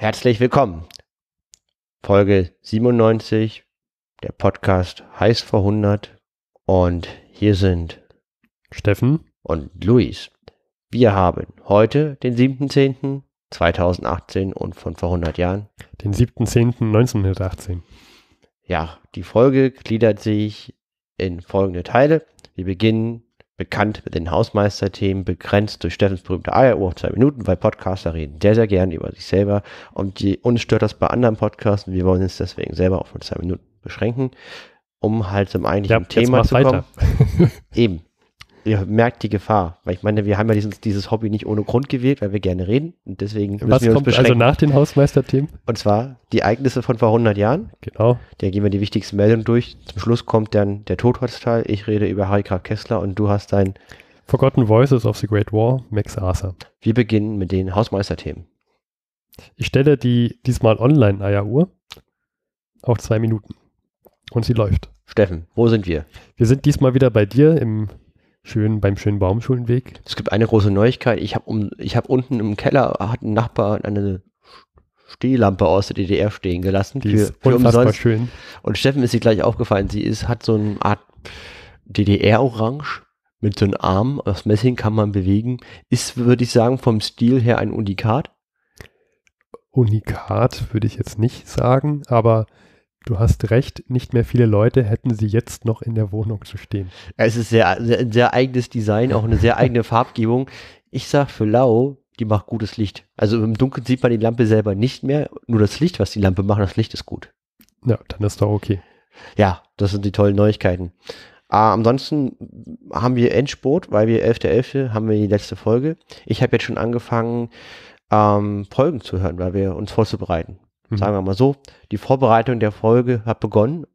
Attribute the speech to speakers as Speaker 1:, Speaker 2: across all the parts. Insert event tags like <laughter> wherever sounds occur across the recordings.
Speaker 1: Herzlich willkommen. Folge 97, der Podcast heißt vor 100 und hier sind
Speaker 2: Steffen
Speaker 1: und Luis. Wir haben heute den 7.10.2018 und von vor 100 Jahren.
Speaker 2: Den 7.10.1918.
Speaker 1: Ja, die Folge gliedert sich in folgende Teile. Wir beginnen bekannt mit den Hausmeisterthemen, begrenzt durch Steffens berühmte Eieruhr, zwei Minuten, weil Podcaster reden sehr, sehr gerne über sich selber und die, uns stört das bei anderen Podcasts und wir wollen uns deswegen selber auf nur zwei Minuten beschränken, um halt zum eigentlichen
Speaker 2: Ja,
Speaker 1: Thema zu
Speaker 2: mach
Speaker 1: kommen.
Speaker 2: weiter. <laughs>
Speaker 1: Eben. Ihr merkt die Gefahr, weil ich meine, wir haben ja dieses, dieses Hobby nicht ohne Grund gewählt, weil wir gerne reden und deswegen müssen
Speaker 2: Was
Speaker 1: wir uns
Speaker 2: kommt also nach den Hausmeisterthemen?
Speaker 1: und zwar die Ereignisse von vor 100 Jahren,
Speaker 2: Genau.
Speaker 1: da gehen wir die wichtigsten Meldungen durch. Zum Schluss kommt dann der Totholzteil. Ich rede über Harry Graf Kessler und du hast dein.
Speaker 2: Forgotten Voices of the Great War, Max Arthur.
Speaker 1: Wir beginnen mit den Hausmeisterthemen.
Speaker 2: Ich stelle die diesmal Online-Eieruhr auf zwei Minuten. Und sie läuft.
Speaker 1: Steffen, wo sind wir?
Speaker 2: Wir sind diesmal wieder bei dir im schönen, beim schönen Baumschulenweg.
Speaker 1: Es gibt eine große Neuigkeit. Ich habe um, ich hab unten im Keller hat ein Nachbar eine Stehlampe aus der DDR stehen gelassen.
Speaker 2: Die ist unfassbar schön.
Speaker 1: Und Steffen ist sie gleich aufgefallen. Sie ist, hat so eine Art DDR-Orange mit so einem Arm. Aus Messing kann man bewegen. Ist, würde ich sagen, vom Stil her ein Unikat.
Speaker 2: Unikat würde ich jetzt nicht sagen, aber du hast recht, nicht mehr viele Leute hätten sie jetzt noch in der Wohnung zu stehen.
Speaker 1: Es ist sehr, sehr, ein sehr eigenes Design, auch eine sehr <laughs> eigene Farbgebung. Ich sag für Lau, die macht gutes Licht. Also im Dunkeln sieht man die Lampe selber nicht mehr. Nur das Licht, was die Lampe macht, das Licht ist gut.
Speaker 2: Ja, dann ist doch okay.
Speaker 1: Ja, das sind die tollen Neuigkeiten. Ah, ansonsten haben wir Endspurt, weil wir 11.11. haben wir die letzte Folge. Ich habe jetzt schon angefangen, ähm, Folgen zu hören, weil wir uns vorzubereiten.
Speaker 2: Mhm.
Speaker 1: Sagen wir mal so, die Vorbereitung der Folge hat begonnen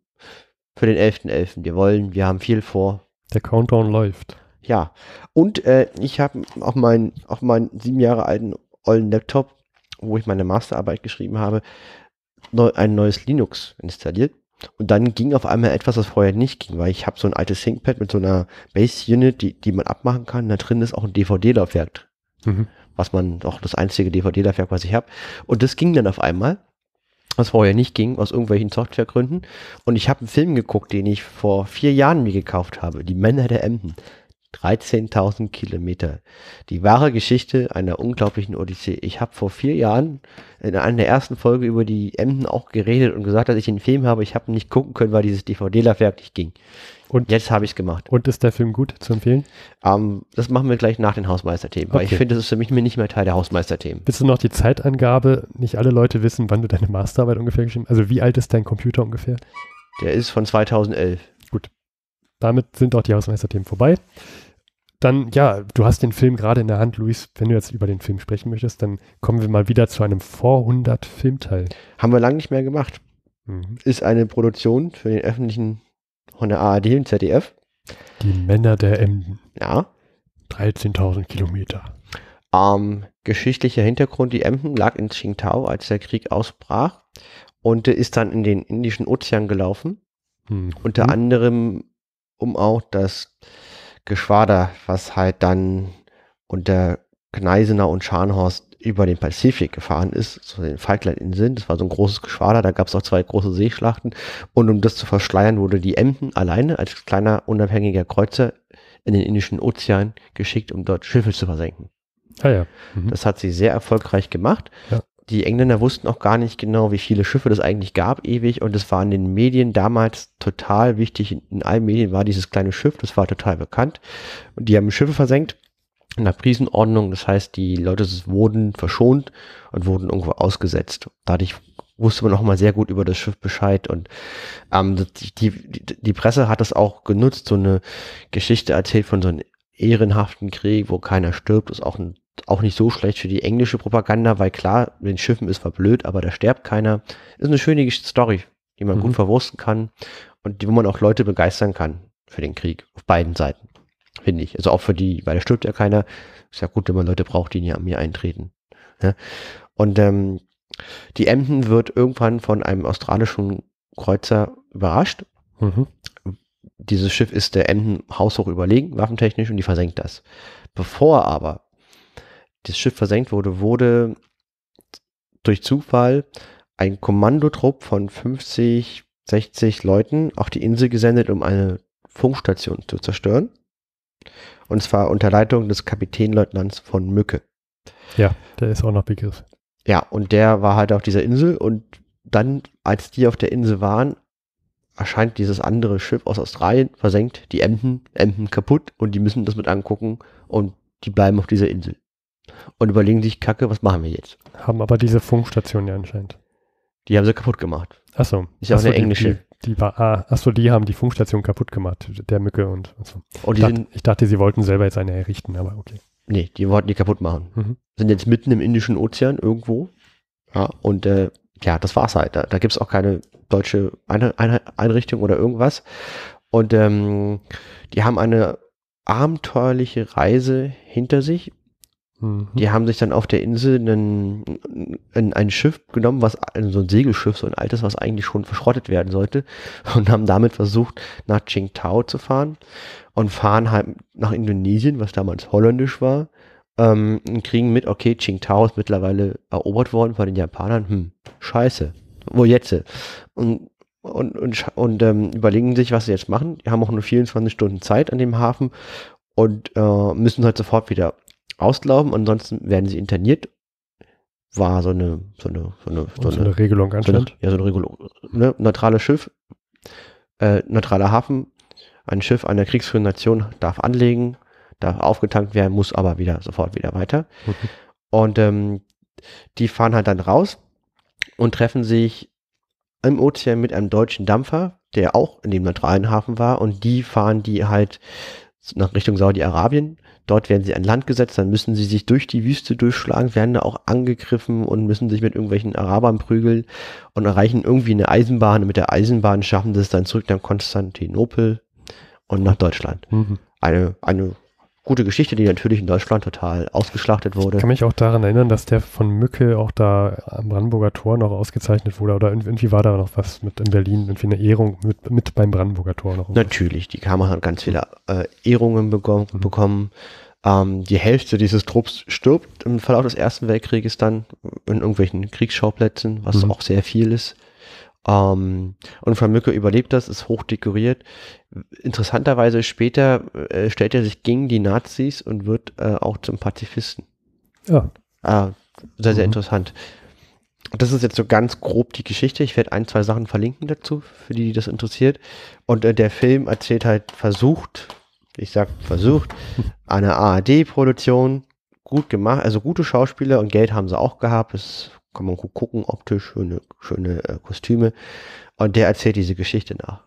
Speaker 1: für den 11.11. Wir wollen, wir haben viel vor.
Speaker 2: Der Countdown läuft.
Speaker 1: Ja, und äh, ich habe auf meinen auf meinen sieben Jahre alten ollen Laptop, wo ich meine Masterarbeit geschrieben habe, neu, ein neues Linux installiert. Und dann ging auf einmal etwas, was vorher nicht ging, weil ich habe so ein altes ThinkPad mit so einer Base-Unit, die, die man abmachen kann. Da drin ist auch ein DVD-Laufwerk,
Speaker 2: Mhm.
Speaker 1: was man auch das einzige DVD-Laufwerk, was ich habe. Und das ging dann auf einmal, was vorher nicht ging, aus irgendwelchen Softwaregründen. Und ich habe einen Film geguckt, den ich vor vier Jahren mir gekauft habe, Die Männer der Emden. 13.000 Kilometer. Die wahre Geschichte einer unglaublichen Odyssee. Ich habe vor vier Jahren in einer der ersten Folge über die Emden auch geredet und gesagt, dass ich den Film habe. Ich habe ihn nicht gucken können, weil dieses DVD-Laufwerk nicht ging.
Speaker 2: Und-
Speaker 1: jetzt habe ich es gemacht.
Speaker 2: Und ist der Film gut zu empfehlen?
Speaker 1: Ähm, das machen wir gleich nach den Hausmeisterthemen, weil ich
Speaker 2: Okay.
Speaker 1: finde, das ist für mich nicht mehr Teil der Hausmeisterthemen.
Speaker 2: Willst du noch die Zeitangabe? Nicht alle Leute wissen, wann du deine Masterarbeit ungefähr geschrieben hast. Also wie alt ist dein Computer ungefähr?
Speaker 1: Der ist von 2011.
Speaker 2: Damit sind auch die Hausmeisterthemen vorbei. Dann, ja, du hast den Film gerade in der Hand, Luis. Wenn du jetzt über den Film sprechen möchtest, dann kommen wir mal wieder zu einem Vorhundert Filmteil.
Speaker 1: Haben wir lange nicht mehr gemacht.
Speaker 2: Mhm.
Speaker 1: Ist eine Produktion für den öffentlichen von der ARD und ZDF.
Speaker 2: Die Männer der Emden.
Speaker 1: Ja.
Speaker 2: 13.000 Kilometer.
Speaker 1: Ähm, geschichtlicher Hintergrund, die Emden lag in Tsingtao, als der Krieg ausbrach und ist dann in den Indischen Ozean gelaufen.
Speaker 2: Mhm.
Speaker 1: Unter anderem um auch das Geschwader, was halt dann unter Gneisenau und Scharnhorst über den Pazifik gefahren ist, zu den Falklandinseln. Das war so ein großes Geschwader, da gab es auch zwei große Seeschlachten. Und um das zu verschleiern, wurde die Emden alleine als kleiner unabhängiger Kreuzer in den Indischen Ozean geschickt, um dort Schiffe zu versenken.
Speaker 2: Ah ja. Mhm.
Speaker 1: Das hat sie sehr erfolgreich gemacht.
Speaker 2: Ja.
Speaker 1: Die Engländer wussten auch gar nicht genau, wie viele Schiffe das eigentlich gab, ewig. Und es war in den Medien damals total wichtig. In, allen Medien war dieses kleine Schiff, das war total bekannt. Und die haben Schiffe versenkt in der Prisenordnung. Das heißt, die Leute wurden verschont und wurden irgendwo ausgesetzt. Dadurch wusste man auch mal sehr gut über das Schiff Bescheid. Und ähm, die, die, die Presse hat das auch genutzt, so eine Geschichte erzählt von so einem ehrenhaften Krieg, wo keiner stirbt, ist auch ein auch nicht so schlecht für die englische Propaganda, weil klar, mit den Schiffen ist verblöd, aber da stirbt keiner. Ist eine schöne Story, die man
Speaker 2: Mhm.
Speaker 1: gut verwursten kann und die, wo man auch Leute begeistern kann für den Krieg auf beiden Seiten, finde ich. Also auch für die, weil da stirbt ja keiner. Ist ja gut, wenn man Leute braucht, die nie an mir eintreten. Ja? Und ähm, die Emden wird irgendwann von einem australischen Kreuzer überrascht.
Speaker 2: Mhm.
Speaker 1: Dieses Schiff ist der Emden haushoch überlegen, waffentechnisch, und die versenkt das. Bevor aber das Schiff versenkt wurde, wurde durch Zufall ein Kommandotrupp von 50, 60 Leuten auf die Insel gesendet, um eine Funkstation zu zerstören. Und zwar unter Leitung des Kapitänleutnants von Mücke.
Speaker 2: Ja, der ist auch noch Begriff.
Speaker 1: Ja, und der war halt auf dieser Insel und dann, als die auf der Insel waren, erscheint dieses andere Schiff aus Australien, versenkt die Emden, Emden kaputt und die müssen das mit angucken und die bleiben auf dieser Insel. Und überlegen sich, Kacke, was machen wir jetzt?
Speaker 2: Haben aber diese Funkstation ja anscheinend.
Speaker 1: Die haben sie kaputt gemacht.
Speaker 2: Achso.
Speaker 1: Ist ja auch eine
Speaker 2: die-
Speaker 1: englische.
Speaker 2: Die, die war, ah, achso, die haben die Funkstation kaputt gemacht, der Mücke und, und so.
Speaker 1: Und
Speaker 2: Ich
Speaker 1: die
Speaker 2: dachte,
Speaker 1: sind,
Speaker 2: ich dachte, sie wollten selber jetzt eine errichten, aber okay.
Speaker 1: nee, die wollten die kaputt machen.
Speaker 2: Mhm.
Speaker 1: Sind jetzt mitten im Indischen Ozean irgendwo. Ja, und äh, ja, das war's halt. Da, da gibt's auch keine deutsche Eine Eine Einrichtung oder irgendwas. Und ähm, die haben eine abenteuerliche Reise hinter sich.
Speaker 2: Mhm.
Speaker 1: Die haben sich dann auf der Insel einen, ein, ein Schiff genommen, was also so ein Segelschiff, so ein altes, was eigentlich schon verschrottet werden sollte, <laughs> und haben damit versucht, nach Qingtao zu fahren und fahren halt nach Indonesien, was damals holländisch war, ähm, und kriegen mit, okay, Qingtao ist mittlerweile erobert worden von den Japanern. Hm, scheiße. Wo jetzt? Und und, und, und ähm, überlegen sich, was sie jetzt machen. Die haben auch nur 24 Stunden Zeit an dem Hafen und äh, müssen halt sofort wieder auslaufen, ansonsten werden sie interniert. War so eine, so eine, so eine,
Speaker 2: Und so eine Regelung
Speaker 1: so eine,
Speaker 2: anscheinend.
Speaker 1: ja, so eine Regulierung. Ne? Neutrales Schiff, äh, neutraler Hafen, ein Schiff einer kriegsführenden Nation darf anlegen, darf aufgetankt werden, muss aber wieder sofort wieder weiter.
Speaker 2: Mhm.
Speaker 1: Und ähm, die fahren halt dann raus und treffen sich im Ozean mit einem deutschen Dampfer, der auch in dem neutralen Hafen war. Und die fahren die halt nach Richtung Saudi-Arabien. Dort werden sie an Land gesetzt, dann müssen sie sich durch die Wüste durchschlagen, werden da auch angegriffen und müssen sich mit irgendwelchen Arabern prügeln und erreichen irgendwie eine Eisenbahn. Und mit der Eisenbahn schaffen sie es dann zurück nach Konstantinopel und nach Deutschland.
Speaker 2: Mhm.
Speaker 1: Eine, eine gute Geschichte, die natürlich in Deutschland total ausgeschlachtet wurde.
Speaker 2: Ich kann mich auch daran erinnern, dass der von Mücke auch da am Brandenburger Tor noch ausgezeichnet wurde. Oder irgendwie war da noch was mit in Berlin, irgendwie eine Ehrung mit, mit beim Brandenburger Tor noch.
Speaker 1: Natürlich, die Kamera hat ganz viele äh, Ehrungen bekommen.
Speaker 2: Mhm.
Speaker 1: bekommen. Ähm, die Hälfte dieses Trupps stirbt im Verlauf des Ersten Weltkrieges dann in irgendwelchen Kriegsschauplätzen, was
Speaker 2: Mhm.
Speaker 1: auch sehr viel ist. Ähm, und Mücke überlebt das, ist hoch dekoriert. Interessanterweise später äh, stellt er sich gegen die Nazis und wird äh, auch zum Pazifisten.
Speaker 2: Ja,
Speaker 1: Ah, sehr, sehr
Speaker 2: Mhm.
Speaker 1: interessant. Das ist jetzt so ganz grob die Geschichte. Ich werde ein, zwei Sachen verlinken dazu, für die, die das interessiert. Und äh, der Film erzählt halt versucht, ich sag versucht, <laughs> eine ARD-Produktion, gut gemacht, also gute Schauspieler und Geld haben sie auch gehabt. Das kann man gucken, optisch, schöne, schöne äh, Kostüme. Und der erzählt diese Geschichte nach.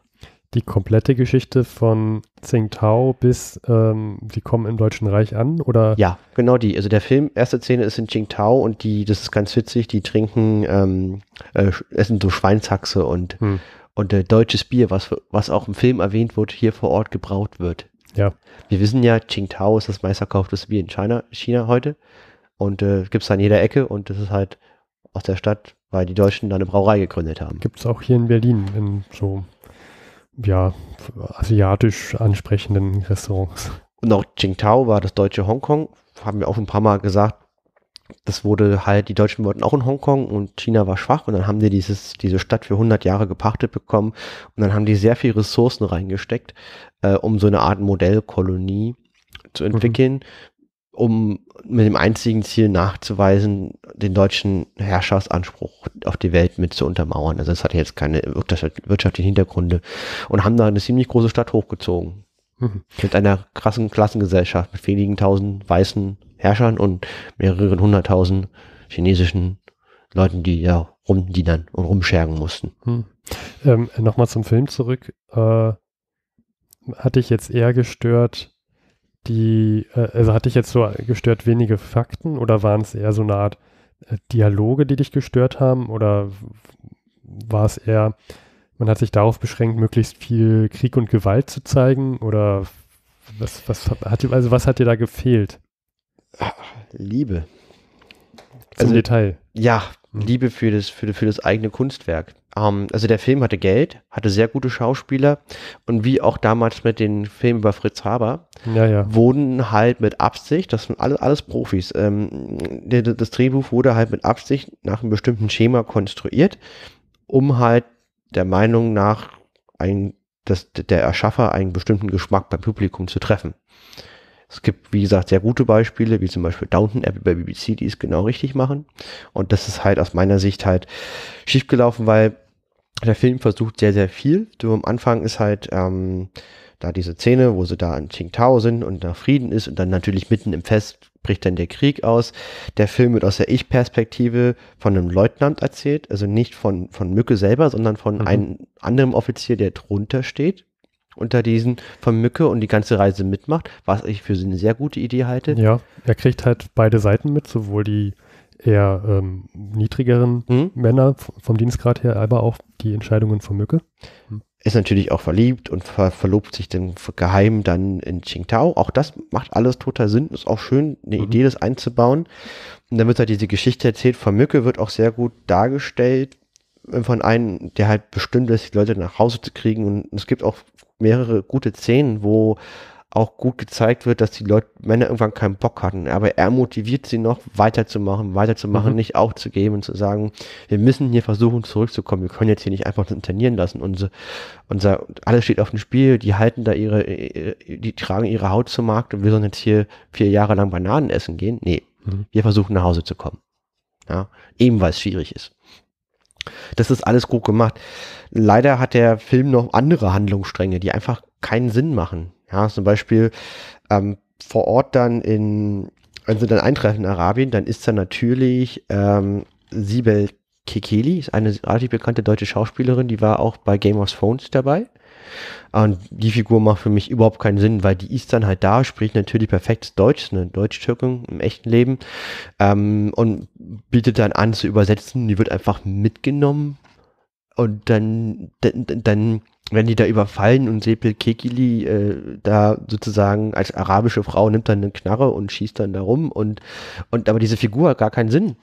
Speaker 2: die komplette Geschichte von Tsingtao bis ähm, sie kommen im Deutschen Reich an oder
Speaker 1: Ja, genau die. Also der Film, erste Szene ist in Qingtao und die, das ist ganz witzig, die trinken, ähm, äh, essen so Schweinshaxe und,
Speaker 2: Hm.
Speaker 1: und äh, deutsches Bier, was, was auch im Film erwähnt wird, hier vor Ort gebraut wird.
Speaker 2: Ja.
Speaker 1: Wir wissen ja, Qingtao ist das meistverkauftes Bier in China, China heute und äh, gibt es an jeder Ecke und das ist halt aus der Stadt, weil die Deutschen da eine Brauerei gegründet haben.
Speaker 2: gibt es auch hier in Berlin in so ja asiatisch ansprechenden Restaurants.
Speaker 1: Und auch Qingtao war das deutsche Hongkong, haben wir auch ein paar Mal gesagt. Das wurde halt, die Deutschen wollten auch in Hongkong und China war schwach und dann haben die dieses, diese Stadt für 100 Jahre gepachtet bekommen und dann haben die sehr viel Ressourcen reingesteckt, äh, um so eine Art Modellkolonie zu entwickeln, um mit dem einzigen Ziel nachzuweisen, den deutschen Herrschaftsanspruch auf die Welt mit zu untermauern. Also es hatte jetzt keine wirtschaft- wirtschaftlichen Hintergründe und haben da eine ziemlich große Stadt hochgezogen.
Speaker 2: Mhm.
Speaker 1: Mit einer krassen Klassengesellschaft, mit wenigen tausend weißen Herrschern und mehreren hunderttausend chinesischen Leuten, die ja rumdienern und rumschergen mussten.
Speaker 2: Hm. Ähm, Nochmal zum Film zurück. Äh, hatte ich jetzt eher gestört, die, äh, also hatte ich jetzt so gestört wenige Fakten oder waren es eher so eine Art äh, Dialoge, die dich gestört haben oder war es eher, man hat sich darauf beschränkt, möglichst viel Krieg und Gewalt zu zeigen oder was, was hat, dir- also was hat dir da gefehlt
Speaker 1: Liebe.
Speaker 2: zum
Speaker 1: Also-
Speaker 2: Detail?
Speaker 1: Ja,
Speaker 2: Hm.
Speaker 1: Liebe für das, für, für das eigene Kunstwerk. Ähm, also der Film hatte Geld, hatte sehr gute Schauspieler und wie auch damals mit den Filmen über Fritz Haber,
Speaker 2: Ja, ja.
Speaker 1: wurden halt mit Absicht, das sind alles, alles Profis, ähm, das Drehbuch wurde halt mit Absicht nach einem bestimmten Schema konstruiert, um halt der Meinung nach ein, dass der Erschaffer einen bestimmten Geschmack beim Publikum zu treffen. Es gibt, wie gesagt, sehr gute Beispiele, wie zum Beispiel Downton Abbey bei BBC, die es genau richtig machen. Und das ist halt aus meiner Sicht halt schiefgelaufen, weil der Film versucht sehr, sehr viel. Du am Anfang ist halt ähm, da diese Szene, wo sie da in Qingtao sind und nach Frieden ist und dann natürlich mitten im Fest bricht dann der Krieg aus. Der Film wird aus der Ich-Perspektive von einem Leutnant erzählt, also nicht von, von Mücke selber, sondern von
Speaker 2: Mhm.
Speaker 1: einem anderen Offizier, der drunter steht, unter diesen von Mücke und die ganze Reise mitmacht, was ich für eine sehr gute Idee halte.
Speaker 2: Ja, er kriegt halt beide Seiten mit, sowohl die eher ähm, niedrigeren
Speaker 1: Hm?
Speaker 2: Männer vom Dienstgrad her, aber auch die Entscheidungen von Mücke.
Speaker 1: ist natürlich auch verliebt und ver verlobt sich dann geheim dann in Qingtao. Auch das macht alles total Sinn. Ist auch schön, eine
Speaker 2: Mhm.
Speaker 1: Idee, das einzubauen. Und dann wird halt diese Geschichte erzählt. Von Mücke wird auch sehr gut dargestellt. äh, Von einem, der halt bestimmt ist, die Leute nach Hause zu kriegen. Und es gibt auch mehrere gute Szenen, wo auch gut gezeigt wird, dass die Leute, Männer irgendwann keinen Bock hatten. Aber er motiviert sie noch weiterzumachen, weiterzumachen,
Speaker 2: Mhm.
Speaker 1: nicht aufzugeben und zu sagen, wir müssen hier versuchen zurückzukommen. Wir können jetzt hier nicht einfach internieren lassen. Unser, unser, alles steht auf dem Spiel. Die halten da ihre, äh, die tragen ihre Haut zum Markt und wir sollen jetzt hier vier Jahre lang Bananen essen gehen. Nee,
Speaker 2: Mhm.
Speaker 1: wir versuchen nach Hause zu kommen. Ja, eben weil es schwierig ist. Das ist alles gut gemacht. Leider hat der Film noch andere Handlungsstränge, die einfach keinen Sinn machen. Ja, zum Beispiel ähm, vor Ort dann in, wenn sie dann eintreffen in Arabien, dann ist da natürlich ähm, Sibel Kekeli, ist eine relativ bekannte deutsche Schauspielerin, die war auch bei Game of Thrones dabei. Und die Figur macht für mich überhaupt keinen Sinn, weil die ist dann halt da, spricht natürlich perfektes Deutsch, eine Deutsch-Türkin im echten Leben ähm, und bietet dann an zu übersetzen. Die wird einfach mitgenommen und dann, dann, dann wenn die da überfallen und Sepel Kekili äh, da sozusagen als arabische Frau nimmt dann eine Knarre und schießt dann da rum und, und aber diese Figur hat gar keinen Sinn.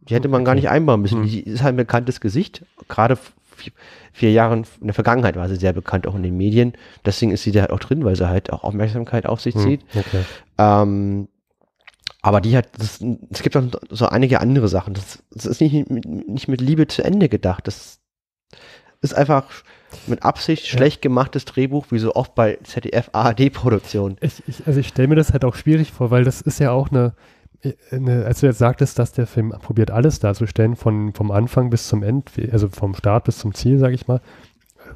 Speaker 1: Die hätte man gar nicht einbauen müssen.
Speaker 2: Hm.
Speaker 1: Die ist halt ein bekanntes Gesicht. Gerade vier, vier Jahre in der Vergangenheit war sie sehr bekannt, auch in den Medien. Deswegen ist sie da halt auch drin, weil sie halt auch Aufmerksamkeit auf sich
Speaker 2: Hm,
Speaker 1: zieht.
Speaker 2: Okay.
Speaker 1: Ähm, aber die hat, das, es gibt auch so einige andere Sachen. Das, das ist nicht, mit- nicht mit Liebe zu Ende gedacht. Das ist einfach mit Absicht
Speaker 2: Ja.
Speaker 1: schlecht gemachtes Drehbuch, wie so oft bei ZDF-ARD-Produktionen.
Speaker 2: Also ich stelle mir das halt auch schwierig vor, weil das ist ja auch eine, eine, als du jetzt sagtest, dass der Film probiert alles darzustellen, von, vom Anfang bis zum Ende, also vom Start bis zum Ziel, sage ich mal.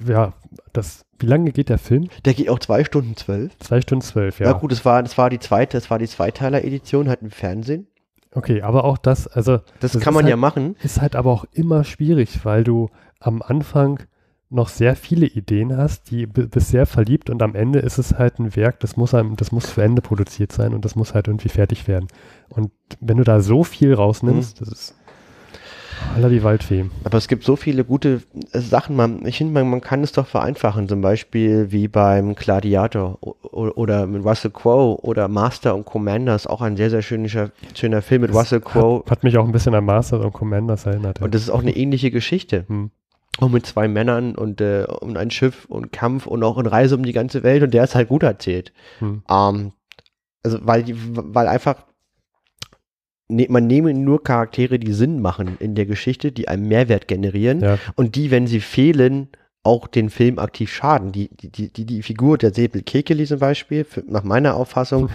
Speaker 2: Ja, das, wie lange geht der Film?
Speaker 1: Der geht auch zwei Stunden zwölf.
Speaker 2: Zwei Stunden zwölf,
Speaker 1: Ja,
Speaker 2: ja.
Speaker 1: gut, das war, das war die zweite, das war die Zweiteiler-Edition, halt im Fernsehen.
Speaker 2: Okay, aber auch das, also
Speaker 1: Das,
Speaker 2: Das
Speaker 1: kann man
Speaker 2: halt-
Speaker 1: ja machen.
Speaker 2: ist halt aber auch immer schwierig, weil du am Anfang noch sehr viele Ideen hast, die bist sehr verliebt und am Ende ist es halt ein Werk, das muss einem, das muss zu Ende produziert sein und das muss halt irgendwie fertig werden. Und wenn du da so viel rausnimmst, das ist aller die Waldfee.
Speaker 1: Aber es gibt so viele gute äh, Sachen. Man, ich finde, man, man kann es doch vereinfachen. Zum Beispiel wie beim Gladiator oder mit Russell Crowe oder Master und Commander ist auch ein sehr, sehr schöner, schöner Film mit
Speaker 2: Das
Speaker 1: Russell Crowe.
Speaker 2: Hat, hat mich auch ein bisschen an Masters und Commanders erinnert. ja.
Speaker 1: Und das ist auch eine ähnliche Geschichte.
Speaker 2: Hm.
Speaker 1: Auch mit zwei Männern und äh, um ein Schiff und Kampf und auch eine Reise um die ganze Welt und der ist halt gut erzählt.
Speaker 2: Hm.
Speaker 1: Ähm, also weil, die, weil einfach ne, man nehme nur Charaktere, die Sinn machen in der Geschichte, die einen Mehrwert generieren
Speaker 2: Ja.
Speaker 1: und die, wenn sie fehlen, auch den Film aktiv schaden. Die, die, die, die, die Figur der Säbel Kekeli zum Beispiel, für, nach meiner Auffassung,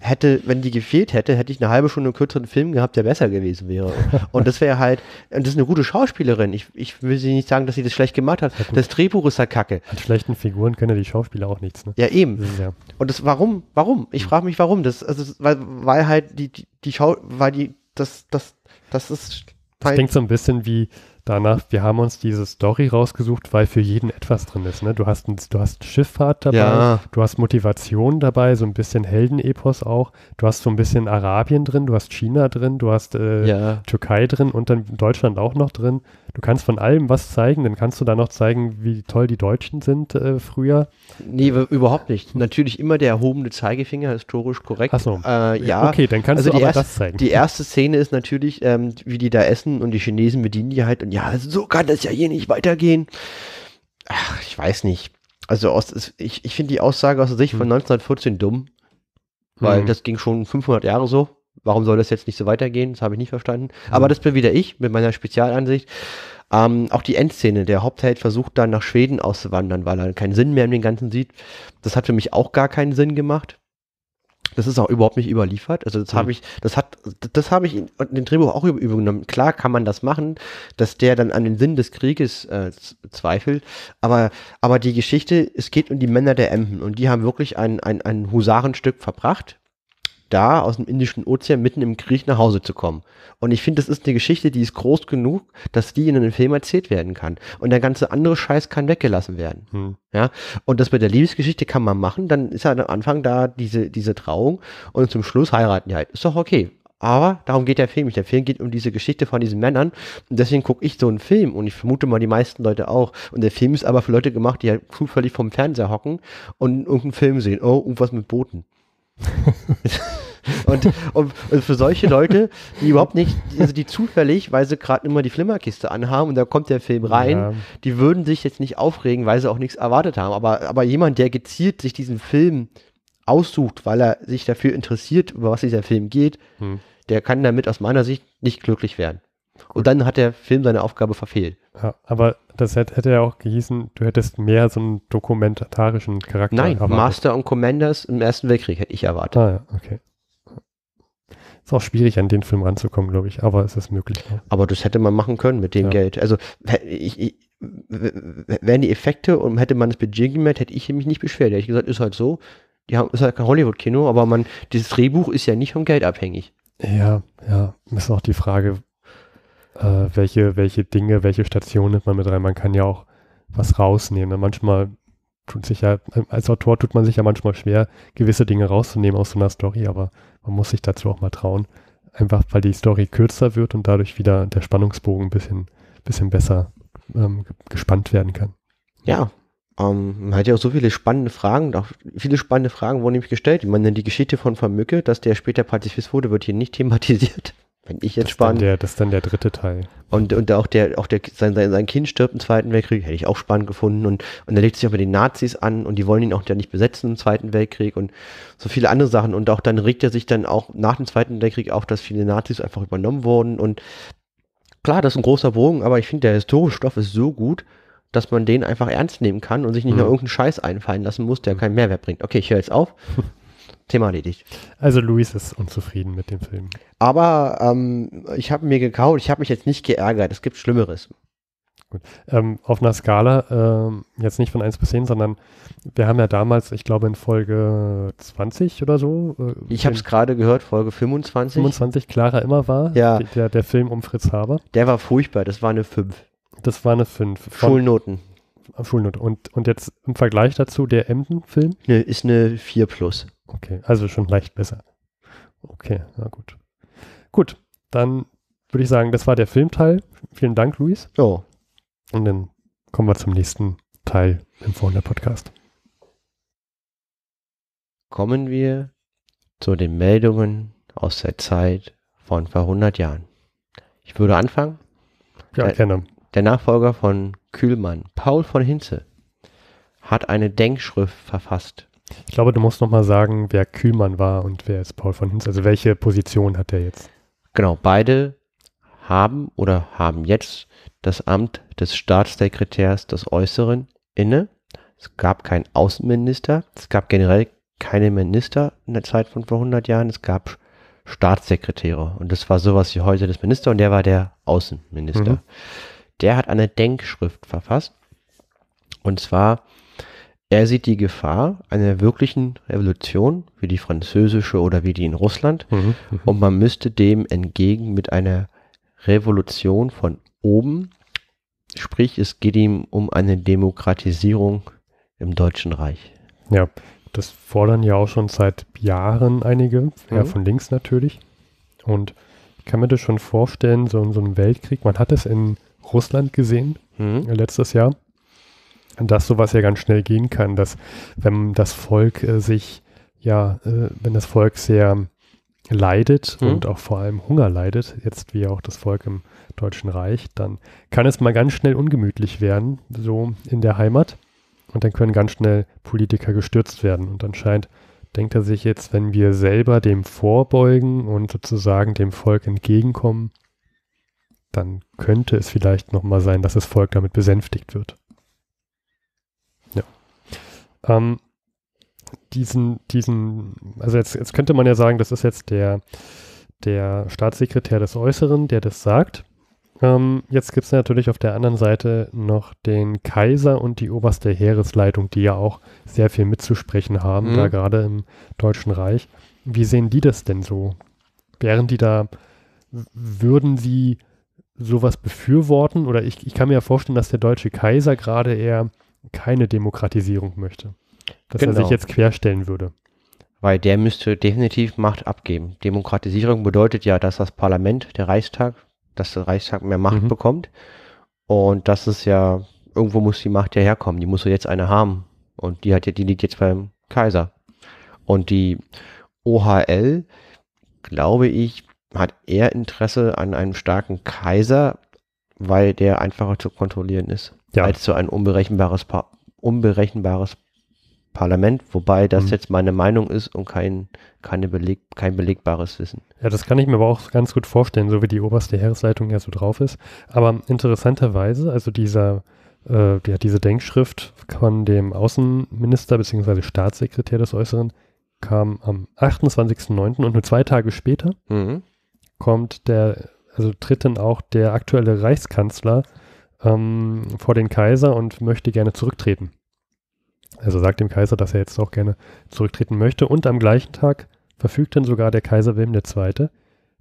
Speaker 1: hätte, wenn die gefehlt hätte, hätte ich eine halbe Stunde kürzeren Film gehabt, der besser gewesen wäre. <laughs> Und das wäre halt, und das ist eine gute Schauspielerin. Ich, ich will sie nicht sagen, dass sie das schlecht gemacht hat.
Speaker 2: gut.
Speaker 1: Das Drehbuch ist halt kacke.
Speaker 2: An schlechten Figuren können ja die Schauspieler auch nichts. Ne?
Speaker 1: Ja, eben.
Speaker 2: Das ja,
Speaker 1: Und das, warum? Warum? Ich frage mich, warum. Das, also, weil, weil halt die, die, die Schau, weil die, das, das, das ist,
Speaker 2: das klingt so ein bisschen wie danach, wir haben uns diese Story rausgesucht, weil für jeden etwas drin ist. Ne? Du, hast ein, du hast Schifffahrt dabei,
Speaker 1: Ja.
Speaker 2: du hast Motivation dabei, so ein bisschen Heldenepos auch. Du hast so ein bisschen Arabien drin, du hast China drin, du hast äh,
Speaker 1: ja.
Speaker 2: Türkei drin und dann Deutschland auch noch drin. Du kannst von allem was zeigen, dann kannst du da noch zeigen, wie toll die Deutschen sind äh, früher.
Speaker 1: Nee, überhaupt nicht. Natürlich immer der erhobene Zeigefinger, historisch korrekt.
Speaker 2: Ach so.
Speaker 1: Äh, ja.
Speaker 2: Okay, dann kannst
Speaker 1: Also
Speaker 2: du aber
Speaker 1: erste-
Speaker 2: das zeigen.
Speaker 1: Die erste Szene ist natürlich, ähm, wie die da essen und die Chinesen bedienen die halt und die ja, so kann das ja hier nicht weitergehen. Ach, ich weiß nicht. Also aus, ich, ich finde die Aussage aus der Sicht von 1914 hm. dumm, weil hm. das ging schon 500 Jahre so. Warum soll das jetzt nicht so weitergehen? Das habe ich nicht verstanden. Hm. Aber das bin wieder ich mit meiner Spezialansicht. Ähm, auch die Endszene, der Hauptheld versucht dann nach Schweden auszuwandern, weil er keinen Sinn mehr in den Ganzen sieht. Das hat für mich auch gar keinen Sinn gemacht. Das ist auch überhaupt nicht überliefert. Also das habe ich, das hat, das habe ich in, in dem Drehbuch auch übernommen. Klar kann man das machen, dass der dann an den Sinn des Krieges äh, zweifelt. Aber, aber die Geschichte, es geht um die Männer der Emden und die haben wirklich ein, ein, ein Husarenstück verbracht da aus dem Indischen Ozean mitten im Krieg nach Hause zu kommen. Und ich finde, das ist eine Geschichte, die ist groß genug, dass die in einem Film erzählt werden kann. Und der ganze andere Scheiß kann weggelassen werden. Hm. Ja. Und das mit der Liebesgeschichte kann man machen. Dann ist ja am Anfang da diese, diese Trauung und zum Schluss heiraten die halt. Ist doch okay. Aber darum geht der Film nicht. Der Film geht um diese Geschichte von diesen Männern. Und deswegen gucke ich so einen Film. Und ich vermute mal, die meisten Leute auch. Und der Film ist aber für Leute gemacht, die halt zufällig vom Fernseher hocken und irgendeinen Film sehen. Oh, irgendwas mit Booten. <laughs> <laughs> und, und, und, für solche Leute, die überhaupt nicht, also die zufällig, weil sie gerade immer die Flimmerkiste anhaben und da kommt der Film rein, ja. die würden sich jetzt nicht aufregen, weil sie auch nichts erwartet haben. Aber, aber jemand, der gezielt sich diesen Film aussucht, weil er sich dafür interessiert, über was dieser Film geht, hm. der kann damit aus meiner Sicht nicht glücklich werden. Und dann hat der Film seine Aufgabe verfehlt.
Speaker 2: Ja, aber das hätte ja auch gehießen, du hättest mehr so einen dokumentarischen Charakter
Speaker 1: Nein, erwartet. Master und Commanders im Ersten Weltkrieg hätte ich erwartet. Ah
Speaker 2: ja, okay. Ist auch schwierig, an den Film ranzukommen, glaube ich, aber es ist möglich.
Speaker 1: Aber das hätte man machen können mit dem ja. Geld. Also, ich, ich, wären die Effekte und hätte man das Budget gemerkt, hätte ich mich nicht beschwert. Hätte ich gesagt, ist halt so. Die haben, ist halt kein Hollywood-Kino, aber man, dieses Drehbuch ist ja nicht vom Geld abhängig.
Speaker 2: Ja, ja. Ist auch die Frage, äh, welche, welche Dinge, welche Stationen nimmt man mit rein. Man kann ja auch was rausnehmen. Manchmal tut sich ja, als Autor tut man sich ja manchmal schwer, gewisse Dinge rauszunehmen aus so einer Story, aber man muss sich dazu auch mal trauen. Einfach weil die Story kürzer wird und dadurch wieder der Spannungsbogen ein bisschen, bisschen besser ähm, gespannt werden kann.
Speaker 1: Ja, ähm, man hat ja auch so viele spannende Fragen, auch viele spannende Fragen wurden nämlich gestellt. Ich meine, die Geschichte von Vermücke, dass der später Pazifist wurde, wird hier nicht <laughs> thematisiert. Wenn ich jetzt
Speaker 2: das. Der, das ist dann der dritte Teil.
Speaker 1: Und, und auch der, auch der, sein, sein Kind stirbt im Zweiten Weltkrieg, hätte ich auch spannend gefunden. Und, und er legt sich auch mit den Nazis an und die wollen ihn auch ja nicht besetzen im Zweiten Weltkrieg und so viele andere Sachen. Und auch dann regt er sich dann auch nach dem Zweiten Weltkrieg auf, dass viele Nazis einfach übernommen wurden. Und klar, das ist ein großer Bogen, aber ich finde, der historische Stoff ist so gut, dass man den einfach ernst nehmen kann und sich nicht mhm. nur irgendeinen Scheiß einfallen lassen muss, der keinen Mehrwert bringt. Okay, ich höre jetzt auf. <laughs> Thema erledigt.
Speaker 2: Also Luis ist unzufrieden mit dem Film.
Speaker 1: Aber ähm, ich habe mir gekauft, ich habe mich jetzt nicht geärgert, es gibt Schlimmeres.
Speaker 2: Gut. Ähm, auf einer Skala, ähm, jetzt nicht von 1 bis 10, sondern wir haben ja damals, ich glaube in Folge 20 oder so.
Speaker 1: Äh, ich habe es gerade gehört, Folge 25.
Speaker 2: 25, Clara immer war.
Speaker 1: Ja.
Speaker 2: Der, der Film um Fritz Haber.
Speaker 1: Der war furchtbar, das war eine 5.
Speaker 2: Das war eine 5.
Speaker 1: Schulnoten.
Speaker 2: Schulnote. Und, und jetzt im Vergleich dazu der Emden-Film?
Speaker 1: Ne, ist eine 4 plus.
Speaker 2: Okay, also schon leicht besser. Okay, na gut. Gut, dann würde ich sagen, das war der Filmteil. Vielen Dank, Luis.
Speaker 1: Ja.
Speaker 2: Und dann kommen wir zum nächsten Teil im Vorne Podcast.
Speaker 1: Kommen wir zu den Meldungen aus der Zeit von vor 100 Jahren. Ich würde anfangen.
Speaker 2: Ja, der, gerne.
Speaker 1: Der Nachfolger von Kühlmann, Paul von Hinze, hat eine Denkschrift verfasst
Speaker 2: ich glaube, du musst nochmal sagen, wer Kühlmann war und wer ist Paul von Hinz. Also welche Position hat er jetzt?
Speaker 1: Genau, beide haben oder haben jetzt das Amt des Staatssekretärs des Äußeren inne. Es gab keinen Außenminister, es gab generell keine Minister in der Zeit von vor 100 Jahren, es gab Staatssekretäre und das war sowas wie heute das Minister und der war der Außenminister. Mhm. Der hat eine Denkschrift verfasst und zwar er sieht die Gefahr einer wirklichen Revolution, wie die französische oder wie die in Russland, mhm, mhm, und man müsste dem entgegen mit einer Revolution von oben, sprich es geht ihm um eine Demokratisierung im Deutschen Reich.
Speaker 2: Ja, das fordern ja auch schon seit Jahren einige, ja, mhm. von links natürlich. Und ich kann mir das schon vorstellen, so, so ein Weltkrieg, man hat es in Russland gesehen, mhm. letztes Jahr dass sowas ja ganz schnell gehen kann, dass wenn das Volk äh, sich, ja, äh, wenn das Volk sehr leidet mhm. und auch vor allem Hunger leidet, jetzt wie auch das Volk im Deutschen Reich, dann kann es mal ganz schnell ungemütlich werden, so in der Heimat. Und dann können ganz schnell Politiker gestürzt werden. Und anscheinend denkt er sich jetzt, wenn wir selber dem vorbeugen und sozusagen dem Volk entgegenkommen, dann könnte es vielleicht nochmal sein, dass das Volk damit besänftigt wird. Ähm, diesen, diesen, also jetzt, jetzt könnte man ja sagen, das ist jetzt der, der Staatssekretär des Äußeren, der das sagt. Ähm, jetzt gibt es natürlich auf der anderen Seite noch den Kaiser und die oberste Heeresleitung, die ja auch sehr viel mitzusprechen haben, mhm. da gerade im Deutschen Reich. Wie sehen die das denn so? Wären die da, würden sie sowas befürworten? Oder ich, ich kann mir ja vorstellen, dass der deutsche Kaiser gerade eher keine Demokratisierung möchte. Dass genau. er sich genau. jetzt querstellen würde.
Speaker 1: Weil der müsste definitiv Macht abgeben. Demokratisierung bedeutet ja, dass das Parlament, der Reichstag, dass der Reichstag mehr Macht mhm. bekommt. Und das ist ja, irgendwo muss die Macht ja herkommen. Die muss ja jetzt eine haben. Und die hat ja, die liegt jetzt beim Kaiser. Und die OHL, glaube ich, hat eher Interesse an einem starken Kaiser, weil der einfacher zu kontrollieren ist, ja. als so ein unberechenbares, pa unberechenbares Parlament, wobei das mhm. jetzt meine Meinung ist und kein, keine Beleg, kein belegbares Wissen.
Speaker 2: Ja, das kann ich mir aber auch ganz gut vorstellen, so wie die oberste Heeresleitung ja so drauf ist. Aber interessanterweise, also dieser, äh, ja, diese Denkschrift von dem Außenminister bzw. Staatssekretär des Äußeren kam am 28.09. und nur zwei Tage später mhm. kommt der, also tritt dann auch der aktuelle Reichskanzler ähm, vor den Kaiser und möchte gerne zurücktreten. Also sagt dem Kaiser, dass er jetzt auch gerne zurücktreten möchte. Und am gleichen Tag verfügt dann sogar der Kaiser Wilhelm II.,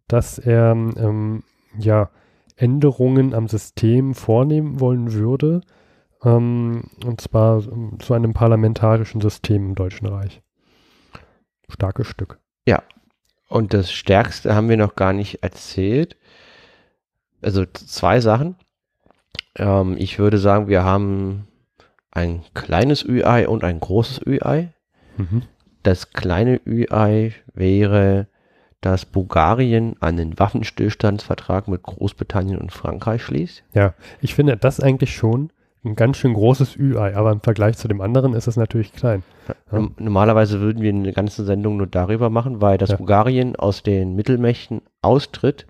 Speaker 2: dass er ähm, ja, Änderungen am System vornehmen wollen würde. Ähm, und zwar zu einem parlamentarischen System im Deutschen Reich. Starkes Stück.
Speaker 1: Ja. Und das Stärkste haben wir noch gar nicht erzählt. Also zwei Sachen. Ähm, ich würde sagen, wir haben ein kleines Ü-Ei und ein großes Ü-Ei. Mhm. Das kleine Ü-Ei wäre, dass Bulgarien einen Waffenstillstandsvertrag mit Großbritannien und Frankreich schließt.
Speaker 2: Ja, ich finde das eigentlich schon ein ganz schön großes Ü-Ei, aber im Vergleich zu dem anderen ist es natürlich klein.
Speaker 1: Ja. Normalerweise würden wir eine ganze Sendung nur darüber machen, weil das ja. Bulgarien aus den Mittelmächten austritt,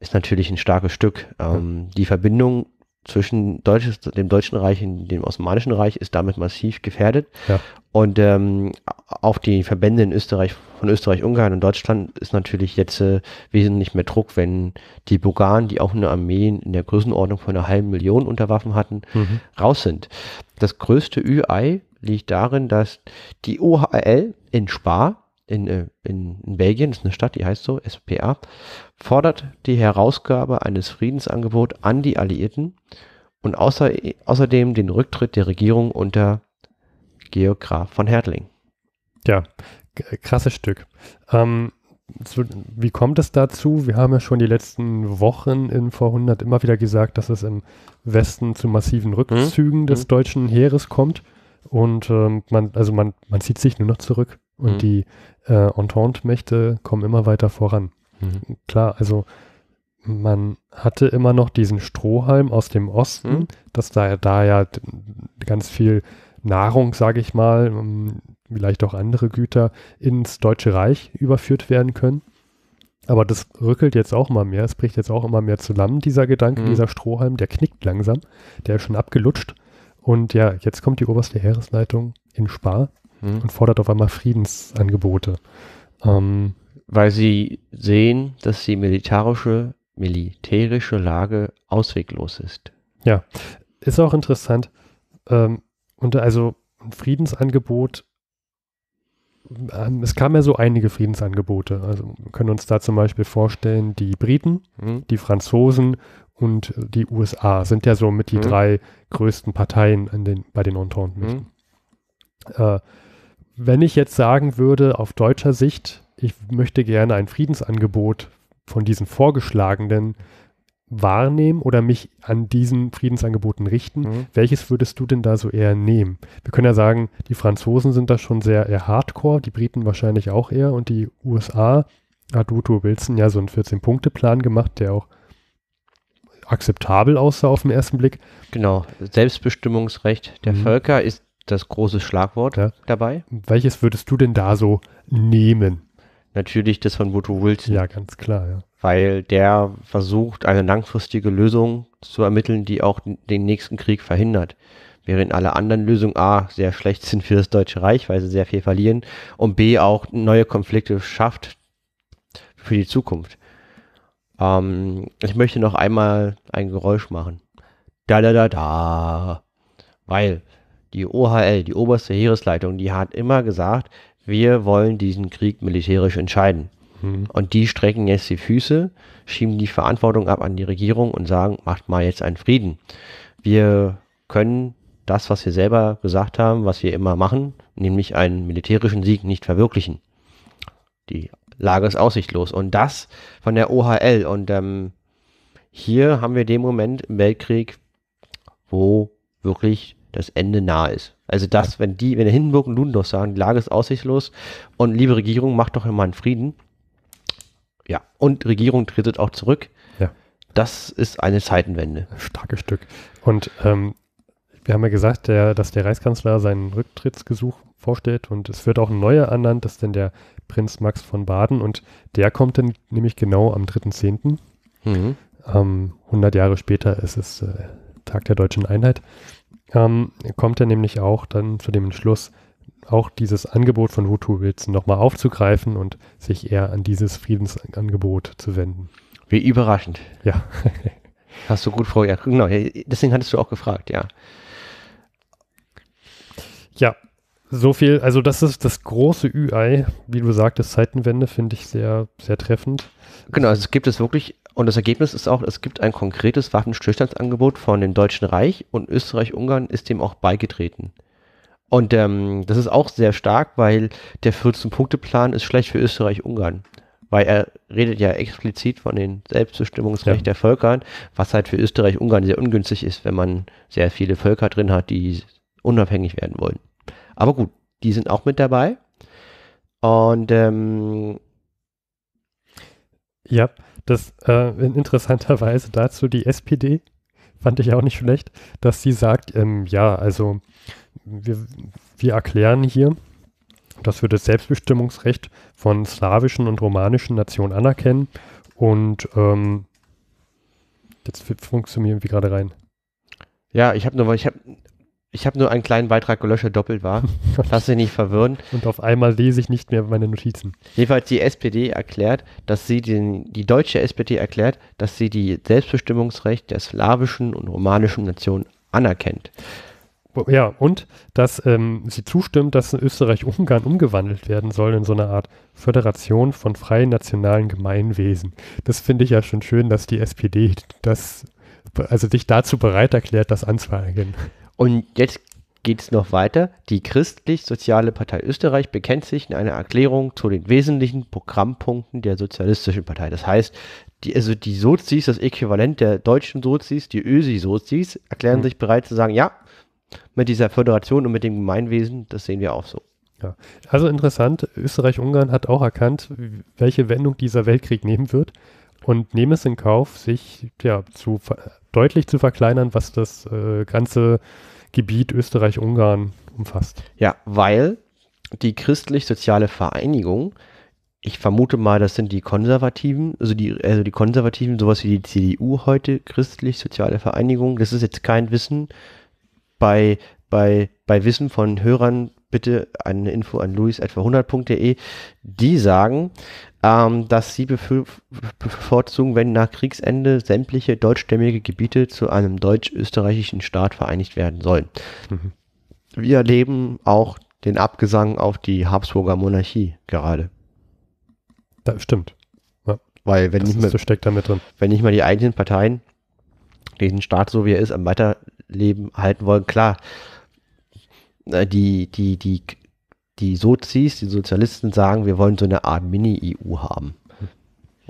Speaker 1: ist natürlich ein starkes Stück. Ähm. Die Verbindung zwischen Deutsches, dem Deutschen Reich und dem Osmanischen Reich ist damit massiv gefährdet. Ja. Und ähm, auf die Verbände in Österreich, von Österreich, Ungarn und Deutschland ist natürlich jetzt äh, wesentlich mehr Druck, wenn die Bulgaren, die auch eine Armee in der Größenordnung von einer halben Million unter Waffen hatten, mhm. raus sind. Das größte Ü-Ei liegt darin, dass die OHL in Spa in, äh, in, in Belgien, das ist eine Stadt, die heißt so, SPA, fordert die Herausgabe eines Friedensangebots an die Alliierten und außer, außerdem den Rücktritt der Regierung unter Georg Graf von Hertling.
Speaker 2: Ja, krasses Stück. Ähm, so, wie kommt es dazu? Wir haben ja schon die letzten Wochen in vor 100 immer wieder gesagt, dass es im Westen zu massiven hm? Rückzügen hm? des hm? deutschen Heeres kommt. Und ähm, man, also man, man zieht sich nur noch zurück. Und hm. die äh, Entente-Mächte kommen immer weiter voran. Mhm. Klar, also man hatte immer noch diesen Strohhalm aus dem Osten, mhm. dass da, da ja ganz viel Nahrung, sage ich mal, ähm, vielleicht auch andere Güter ins Deutsche Reich überführt werden können. Aber das rückelt jetzt auch immer mehr, es bricht jetzt auch immer mehr zusammen, dieser Gedanke, mhm. dieser Strohhalm, der knickt langsam, der ist schon abgelutscht. Und ja, jetzt kommt die oberste Heeresleitung in Spar mhm. und fordert auf einmal Friedensangebote.
Speaker 1: Ähm, Weil sie sehen, dass die militärische, militärische Lage ausweglos ist.
Speaker 2: Ja, ist auch interessant. Ähm, und also ein Friedensangebot, ähm, es kamen ja so einige Friedensangebote. Also wir können uns da zum Beispiel vorstellen, die Briten, mhm. die Franzosen und die USA sind ja so mit die mhm. drei größten Parteien den, bei den Entente-Mächten. Mhm. Äh, wenn ich jetzt sagen würde, auf deutscher Sicht, ich möchte gerne ein Friedensangebot von diesen vorgeschlagenen wahrnehmen oder mich an diesen Friedensangeboten richten, mhm. welches würdest du denn da so eher nehmen? Wir können ja sagen, die Franzosen sind da schon sehr eher hardcore, die Briten wahrscheinlich auch eher und die USA hat Woodrow Wilson ja so einen 14-Punkte-Plan gemacht, der auch akzeptabel aussah auf den ersten Blick.
Speaker 1: Genau, Selbstbestimmungsrecht der
Speaker 2: Mhm.
Speaker 1: Völker ist das große Schlagwort
Speaker 2: Ja.
Speaker 1: dabei.
Speaker 2: Welches würdest du denn da so nehmen?
Speaker 1: Natürlich das von Woodrow Wilson,
Speaker 2: Ja, ganz klar, ja.
Speaker 1: weil der versucht, eine langfristige Lösung zu ermitteln, die auch den nächsten Krieg verhindert. Während alle anderen Lösungen A sehr schlecht sind für das Deutsche Reich, weil sie sehr viel verlieren, und B auch neue Konflikte schafft für die Zukunft. Ähm, ich möchte noch einmal ein Geräusch machen. Da da da da. Weil die OHL, die oberste Heeresleitung, die hat immer gesagt, wir wollen diesen Krieg militärisch entscheiden.
Speaker 2: Hm.
Speaker 1: Und die strecken jetzt die Füße, schieben die Verantwortung ab an die Regierung und sagen, macht mal jetzt einen Frieden. Wir können das, was wir selber gesagt haben, was wir immer machen, nämlich einen militärischen Sieg nicht verwirklichen. Die Lage ist aussichtlos. Und das von der OHL. Und ähm, hier haben wir den Moment im Weltkrieg, wo wirklich das Ende nah ist. Also das, wenn die, wenn der Hindenburg und Ludendorff sagen, die Lage ist aussichtslos und liebe Regierung, macht doch immer einen Frieden. Ja, und Regierung tretet auch zurück.
Speaker 2: Ja.
Speaker 1: Das ist eine Zeitenwende.
Speaker 2: Starkes Stück. Und ähm, wir haben ja gesagt, der, dass der Reichskanzler sein Rücktrittsgesuch vorstellt und es wird auch ein neuer ernannt, das ist dann der Prinz Max von Baden und der kommt dann nämlich genau am 3.10.
Speaker 1: Mhm.
Speaker 2: Ähm, 100 Jahre später ist es äh, Tag der deutschen Einheit. Ähm, kommt er nämlich auch dann zu dem Entschluss, auch dieses Angebot von Woodrow Wilson nochmal aufzugreifen und sich eher an dieses Friedensangebot zu wenden.
Speaker 1: Wie überraschend.
Speaker 2: Ja. <laughs>
Speaker 1: Hast du gut vorher. Genau, deswegen hattest du auch gefragt, ja.
Speaker 2: Ja, so viel, also das ist das große Ü-Ei, wie du sagtest, Zeitenwende finde ich sehr, sehr treffend.
Speaker 1: Genau, also es gibt es wirklich, und das Ergebnis ist auch, es gibt ein konkretes Waffenstillstandsangebot von dem Deutschen Reich und Österreich-Ungarn ist dem auch beigetreten. Und ähm, das ist auch sehr stark, weil der 14-Punkte-Plan ist schlecht für Österreich-Ungarn. Weil er redet ja explizit von den Selbstbestimmungsrecht
Speaker 2: Ja.
Speaker 1: der Völker, was halt für Österreich-Ungarn sehr ungünstig ist, wenn man sehr viele Völker drin hat, die unabhängig werden wollen. Aber gut, die sind auch mit dabei. Und ähm,
Speaker 2: Ja, das äh, in dazu die SPD, fand ich auch nicht schlecht, dass sie sagt, ähm, ja, also wir, wir erklären hier, dass wir das Selbstbestimmungsrecht von slawischen und romanischen Nationen anerkennen und ähm, jetzt funktioniert irgendwie gerade rein.
Speaker 1: ja, ich habe nur, ich habe ich habe nur einen kleinen Beitrag gelöscht, der doppelt war. <laughs> Lass dich nicht verwirren.
Speaker 2: Und auf einmal lese ich nicht mehr meine Notizen.
Speaker 1: Jedenfalls die SPD erklärt, dass sie den, die deutsche SPD erklärt, dass sie die Selbstbestimmungsrecht der slawischen und romanischen Nationen anerkennt.
Speaker 2: Ja, und dass ähm, sie zustimmt, dass Österreich-Ungarn umgewandelt werden soll in so eine Art Föderation von freien nationalen Gemeinwesen. Das finde ich ja schon schön, dass die SPD das, also sich dazu bereit erklärt, das anzuerkennen.
Speaker 1: Und jetzt geht es noch weiter. Die Christlich-Soziale Partei Österreich bekennt sich in einer Erklärung zu den wesentlichen Programmpunkten der Sozialistischen Partei. Das heißt, die, also die Sozis, das Äquivalent der deutschen Sozis, die Ösi-Sozis, erklären
Speaker 2: Mhm.
Speaker 1: sich bereit zu sagen, ja, mit dieser Föderation und mit dem Gemeinwesen, das sehen wir auch so.
Speaker 2: Also interessant, Österreich-Ungarn hat auch erkannt, welche Wendung dieser Weltkrieg nehmen wird und nehmen es in Kauf, sich ja, zu, deutlich zu verkleinern, was das äh, ganze Gebiet Österreich-Ungarn umfasst.
Speaker 1: Ja, weil die christlich-soziale Vereinigung, ich vermute mal, das sind die Konservativen, also die, also die Konservativen, sowas wie die CDU heute, christlich-soziale Vereinigung, das ist jetzt kein Wissen. Bei, bei, bei Wissen von Hörern bitte eine Info an luis.100.de. Die sagen, ähm, dass sie bevorzugen, wenn nach Kriegsende sämtliche deutschstämmige Gebiete zu einem deutsch-österreichischen Staat vereinigt werden sollen.
Speaker 2: Mhm.
Speaker 1: Wir erleben auch den Abgesang auf die Habsburger Monarchie gerade.
Speaker 2: Das stimmt.
Speaker 1: Weil wenn
Speaker 2: Das,
Speaker 1: nicht, mehr,
Speaker 2: das steckt da mit drin.
Speaker 1: wenn nicht mal die eigenen Parteien diesen Staat, so wie er ist, am Weiterleben halten wollen, klar, äh, die, die, die, die Sozis, die Sozialisten sagen, wir wollen so eine Art Mini-EU haben.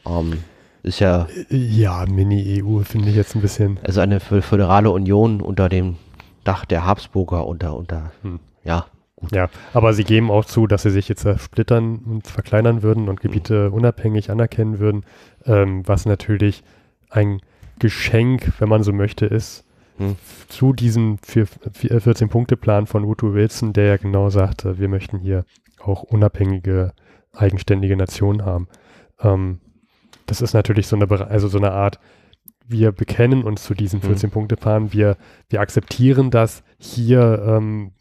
Speaker 1: Ähm, ist ja
Speaker 2: Ja, Mini-EU finde ich jetzt ein bisschen.
Speaker 1: also eine fö- föderale Union unter dem Dach der Habsburger, unter, unter,
Speaker 2: Hm.
Speaker 1: ja,
Speaker 2: Ja, aber sie geben auch zu, dass sie sich jetzt zersplittern und verkleinern würden und Gebiete unabhängig anerkennen würden, ähm, was natürlich ein Geschenk, wenn man so möchte, ist,
Speaker 1: Hm.
Speaker 2: zu diesem 14-Punkte-Plan von Woodrow Wilson, der ja genau sagte, wir möchten hier auch unabhängige, eigenständige Nationen haben. Ähm, das ist natürlich so eine, also so eine Art, wir bekennen uns zu diesem
Speaker 1: Hm.
Speaker 2: 14-Punkte-Plan, wir, wir akzeptieren das hier, ähm,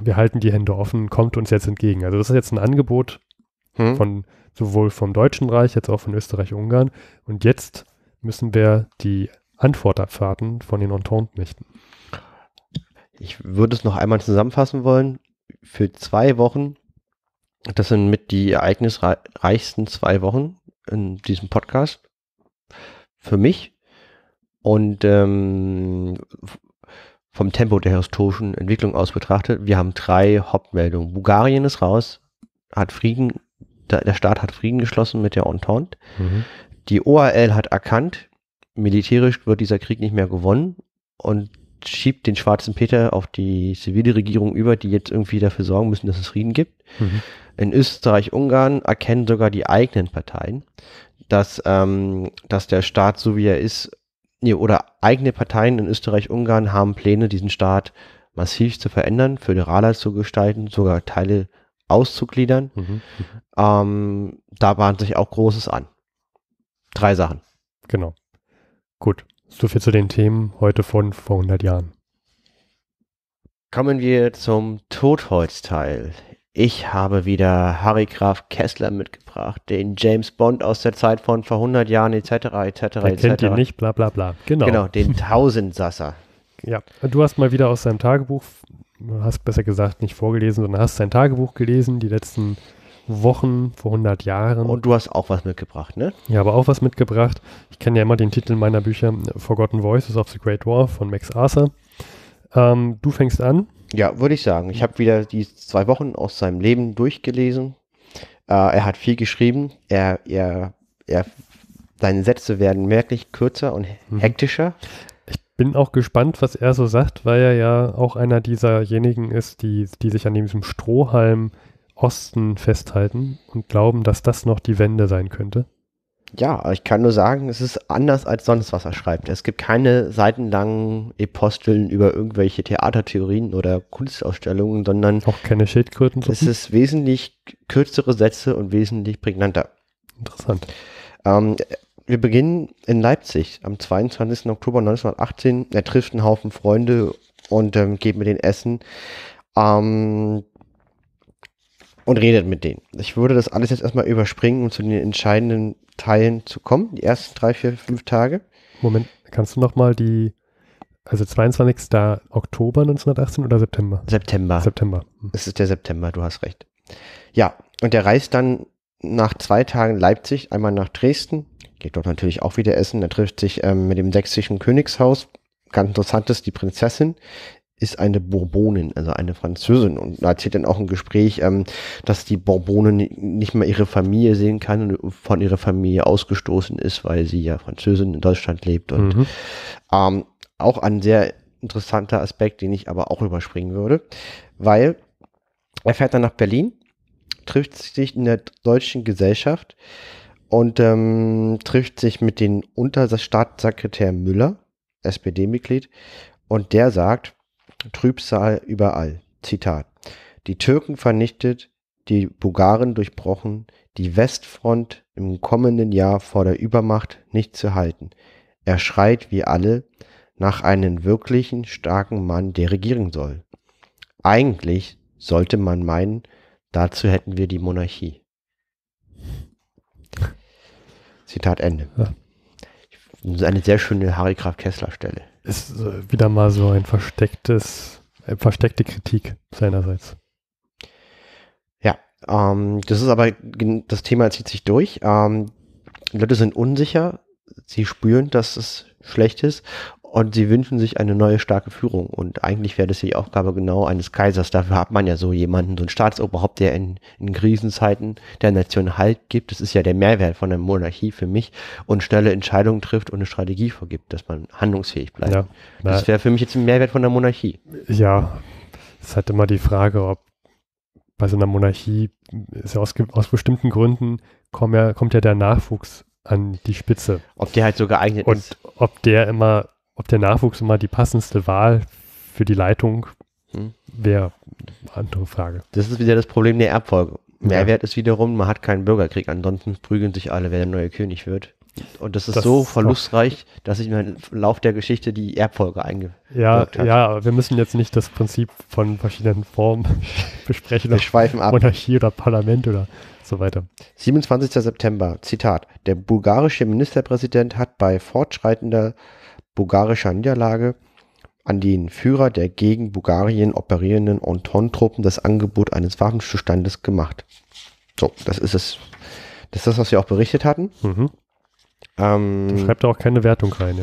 Speaker 2: wir halten die Hände offen, kommt uns jetzt entgegen. Also das ist jetzt ein Angebot
Speaker 1: Hm?
Speaker 2: von sowohl vom Deutschen Reich, jetzt auch von Österreich-Ungarn. Und jetzt müssen wir die Antwort abwarten von den Entente-Mächten.
Speaker 1: Ich würde es noch einmal zusammenfassen wollen. Für zwei Wochen, das sind mit die ereignisreichsten zwei Wochen in diesem Podcast. Für mich. Und ähm, vom Tempo der historischen Entwicklung aus betrachtet, wir haben drei Hauptmeldungen. Bulgarien ist raus, hat Frieden, der der Staat hat Frieden geschlossen mit der Entente. Die OAL hat erkannt, militärisch wird dieser Krieg nicht mehr gewonnen und schiebt den schwarzen Peter auf die zivile Regierung über, die jetzt irgendwie dafür sorgen müssen, dass es Frieden gibt.
Speaker 2: Mhm.
Speaker 1: In Österreich, Ungarn erkennen sogar die eigenen Parteien, dass, ähm, dass der Staat so wie er ist, nee, oder eigene Parteien in Österreich, Ungarn haben Pläne, diesen Staat massiv zu verändern, föderaler zu gestalten, sogar Teile auszugliedern.
Speaker 2: Mhm.
Speaker 1: Ähm, da bahnt sich auch Großes an. Drei Sachen.
Speaker 2: Genau. Gut. So viel zu den Themen heute von vor 100 Jahren.
Speaker 1: Kommen wir zum Totholzteil. Ich habe wieder Harry Graf Kessler mitgebracht, den James Bond aus der Zeit von vor 100 Jahren etc. etc.
Speaker 2: Wer
Speaker 1: etc.
Speaker 2: kennt ihn nicht, bla bla bla. Genau.
Speaker 1: Genau, den <laughs> Tausendsasser.
Speaker 2: Ja. Du hast mal wieder aus seinem Tagebuch, hast besser gesagt nicht vorgelesen, sondern hast sein Tagebuch gelesen, die letzten Wochen vor 100 Jahren.
Speaker 1: Und du hast auch was mitgebracht, ne?
Speaker 2: Ja, aber auch was mitgebracht. Ich kenne ja immer den Titel meiner Bücher Forgotten Voices of the Great War von Max Arthur. Ähm, du fängst an.
Speaker 1: Ja, würde ich sagen. Ich habe wieder die zwei Wochen aus seinem Leben durchgelesen. Äh, er hat viel geschrieben. Er, er, er, seine Sätze werden merklich kürzer und
Speaker 2: Mhm.
Speaker 1: hektischer.
Speaker 2: Ich bin auch gespannt, was er so sagt, weil er ja auch einer dieserjenigen ist, die, die sich an diesem Strohhalm Osten festhalten und glauben, dass das noch die Wende sein könnte.
Speaker 1: Ja, ich kann nur sagen, es ist anders als sonst, was er schreibt. Es gibt keine seitenlangen Eposteln über irgendwelche Theatertheorien oder Kunstausstellungen, sondern
Speaker 2: Auch keine Schildkröten.
Speaker 1: es ist wesentlich kürzere Sätze und wesentlich prägnanter.
Speaker 2: Interessant.
Speaker 1: Ähm, wir beginnen in Leipzig am 22. Oktober 1918. Er trifft einen Haufen Freunde und ähm, geht mit denen essen ähm, und redet mit denen. Ich würde das alles jetzt erstmal überspringen, um zu den entscheidenden Teilen zu kommen. Die ersten drei, vier, fünf Tage.
Speaker 2: Moment, kannst du noch mal die, also 22. Oktober 1918 oder September?
Speaker 1: September.
Speaker 2: September. Hm.
Speaker 1: Es ist der September, du hast recht. Ja, und er reist dann nach zwei Tagen Leipzig, einmal nach Dresden, geht dort natürlich auch wieder essen, er trifft sich ähm, mit dem sächsischen Königshaus. Ganz interessant ist, die Prinzessin ist eine Bourbonin, also eine Französin. Und da erzählt dann auch ein Gespräch, ähm, dass die Bourbonin ni- nicht mal ihre Familie sehen kann und von ihrer Familie ausgestoßen ist, weil sie ja Französin in Deutschland lebt. Und
Speaker 2: Mhm.
Speaker 1: ähm, auch ein sehr interessanter Aspekt, den ich aber auch überspringen würde, weil er fährt dann nach Berlin, trifft sich in der deutschen Gesellschaft und ähm, trifft sich mit dem Unterstaatssekretär Müller, SPD-Mitglied, und der sagt, Trübsal überall. Zitat. Die Türken vernichtet, die Bulgaren durchbrochen, die Westfront im kommenden Jahr vor der Übermacht nicht zu halten. Er schreit wie alle nach einem wirklichen starken Mann, der regieren soll. Eigentlich sollte man meinen, dazu hätten wir die Monarchie. Zitat Ende.
Speaker 2: Ja.
Speaker 1: Das ist eine sehr schöne Harry Graf Kessler Stelle.
Speaker 2: Ist äh, wieder mal so ein verstecktes, äh, versteckte Kritik seinerseits.
Speaker 1: Ähm, das ist aber, das Thema zieht sich durch. Ähm, Leute sind unsicher, sie spüren, dass es schlecht ist und sie wünschen sich eine neue starke Führung. Und eigentlich wäre das die Aufgabe genau eines Kaisers. Dafür hat man ja so jemanden, so einen Staatsoberhaupt, der in, in Krisenzeiten der Nation Halt gibt. Das ist ja der Mehrwert von der Monarchie für mich und schnelle Entscheidungen trifft und eine Strategie vorgibt, dass man handlungsfähig bleibt.
Speaker 2: Ja,
Speaker 1: Das wäre für mich jetzt ein Mehrwert von der Monarchie.
Speaker 2: ja, es ist halt immer die Frage, ob bei so einer Monarchie ja aus, aus bestimmten Gründen kommt ja, kommt ja der Nachwuchs an die Spitze.
Speaker 1: Ob der halt so geeignet
Speaker 2: Und
Speaker 1: ist.
Speaker 2: ob der immer, ob der Nachwuchs immer die passendste Wahl für die Leitung
Speaker 1: Hm.
Speaker 2: wäre, andere Frage.
Speaker 1: Das ist wieder das Problem der Erbfolge.
Speaker 2: Ja.
Speaker 1: Mehrwert ist wiederum, man hat keinen Bürgerkrieg, ansonsten prügeln sich alle, wer der neue König wird. Und das ist
Speaker 2: Das
Speaker 1: so verlustreich, dass sich im Lauf der Geschichte die Erbfolge einge...
Speaker 2: Ja,
Speaker 1: hat.
Speaker 2: ja, wir müssen jetzt nicht das Prinzip von verschiedenen Formen <laughs> besprechen.
Speaker 1: Wir schweifen ab.
Speaker 2: Monarchie oder Parlament oder so weiter.
Speaker 1: 27. September, Zitat. Der bulgarische Ministerpräsident hat bei fortschreitender bulgarischer Niederlage an den Führer der gegen Bulgarien operierenden Entente-Truppen das Angebot eines Waffenzustandes gemacht. So, das ist es. Das ist das, was wir auch berichtet hatten.
Speaker 2: Mhm.
Speaker 1: Ähm,
Speaker 2: Schreibt da auch keine Wertung rein,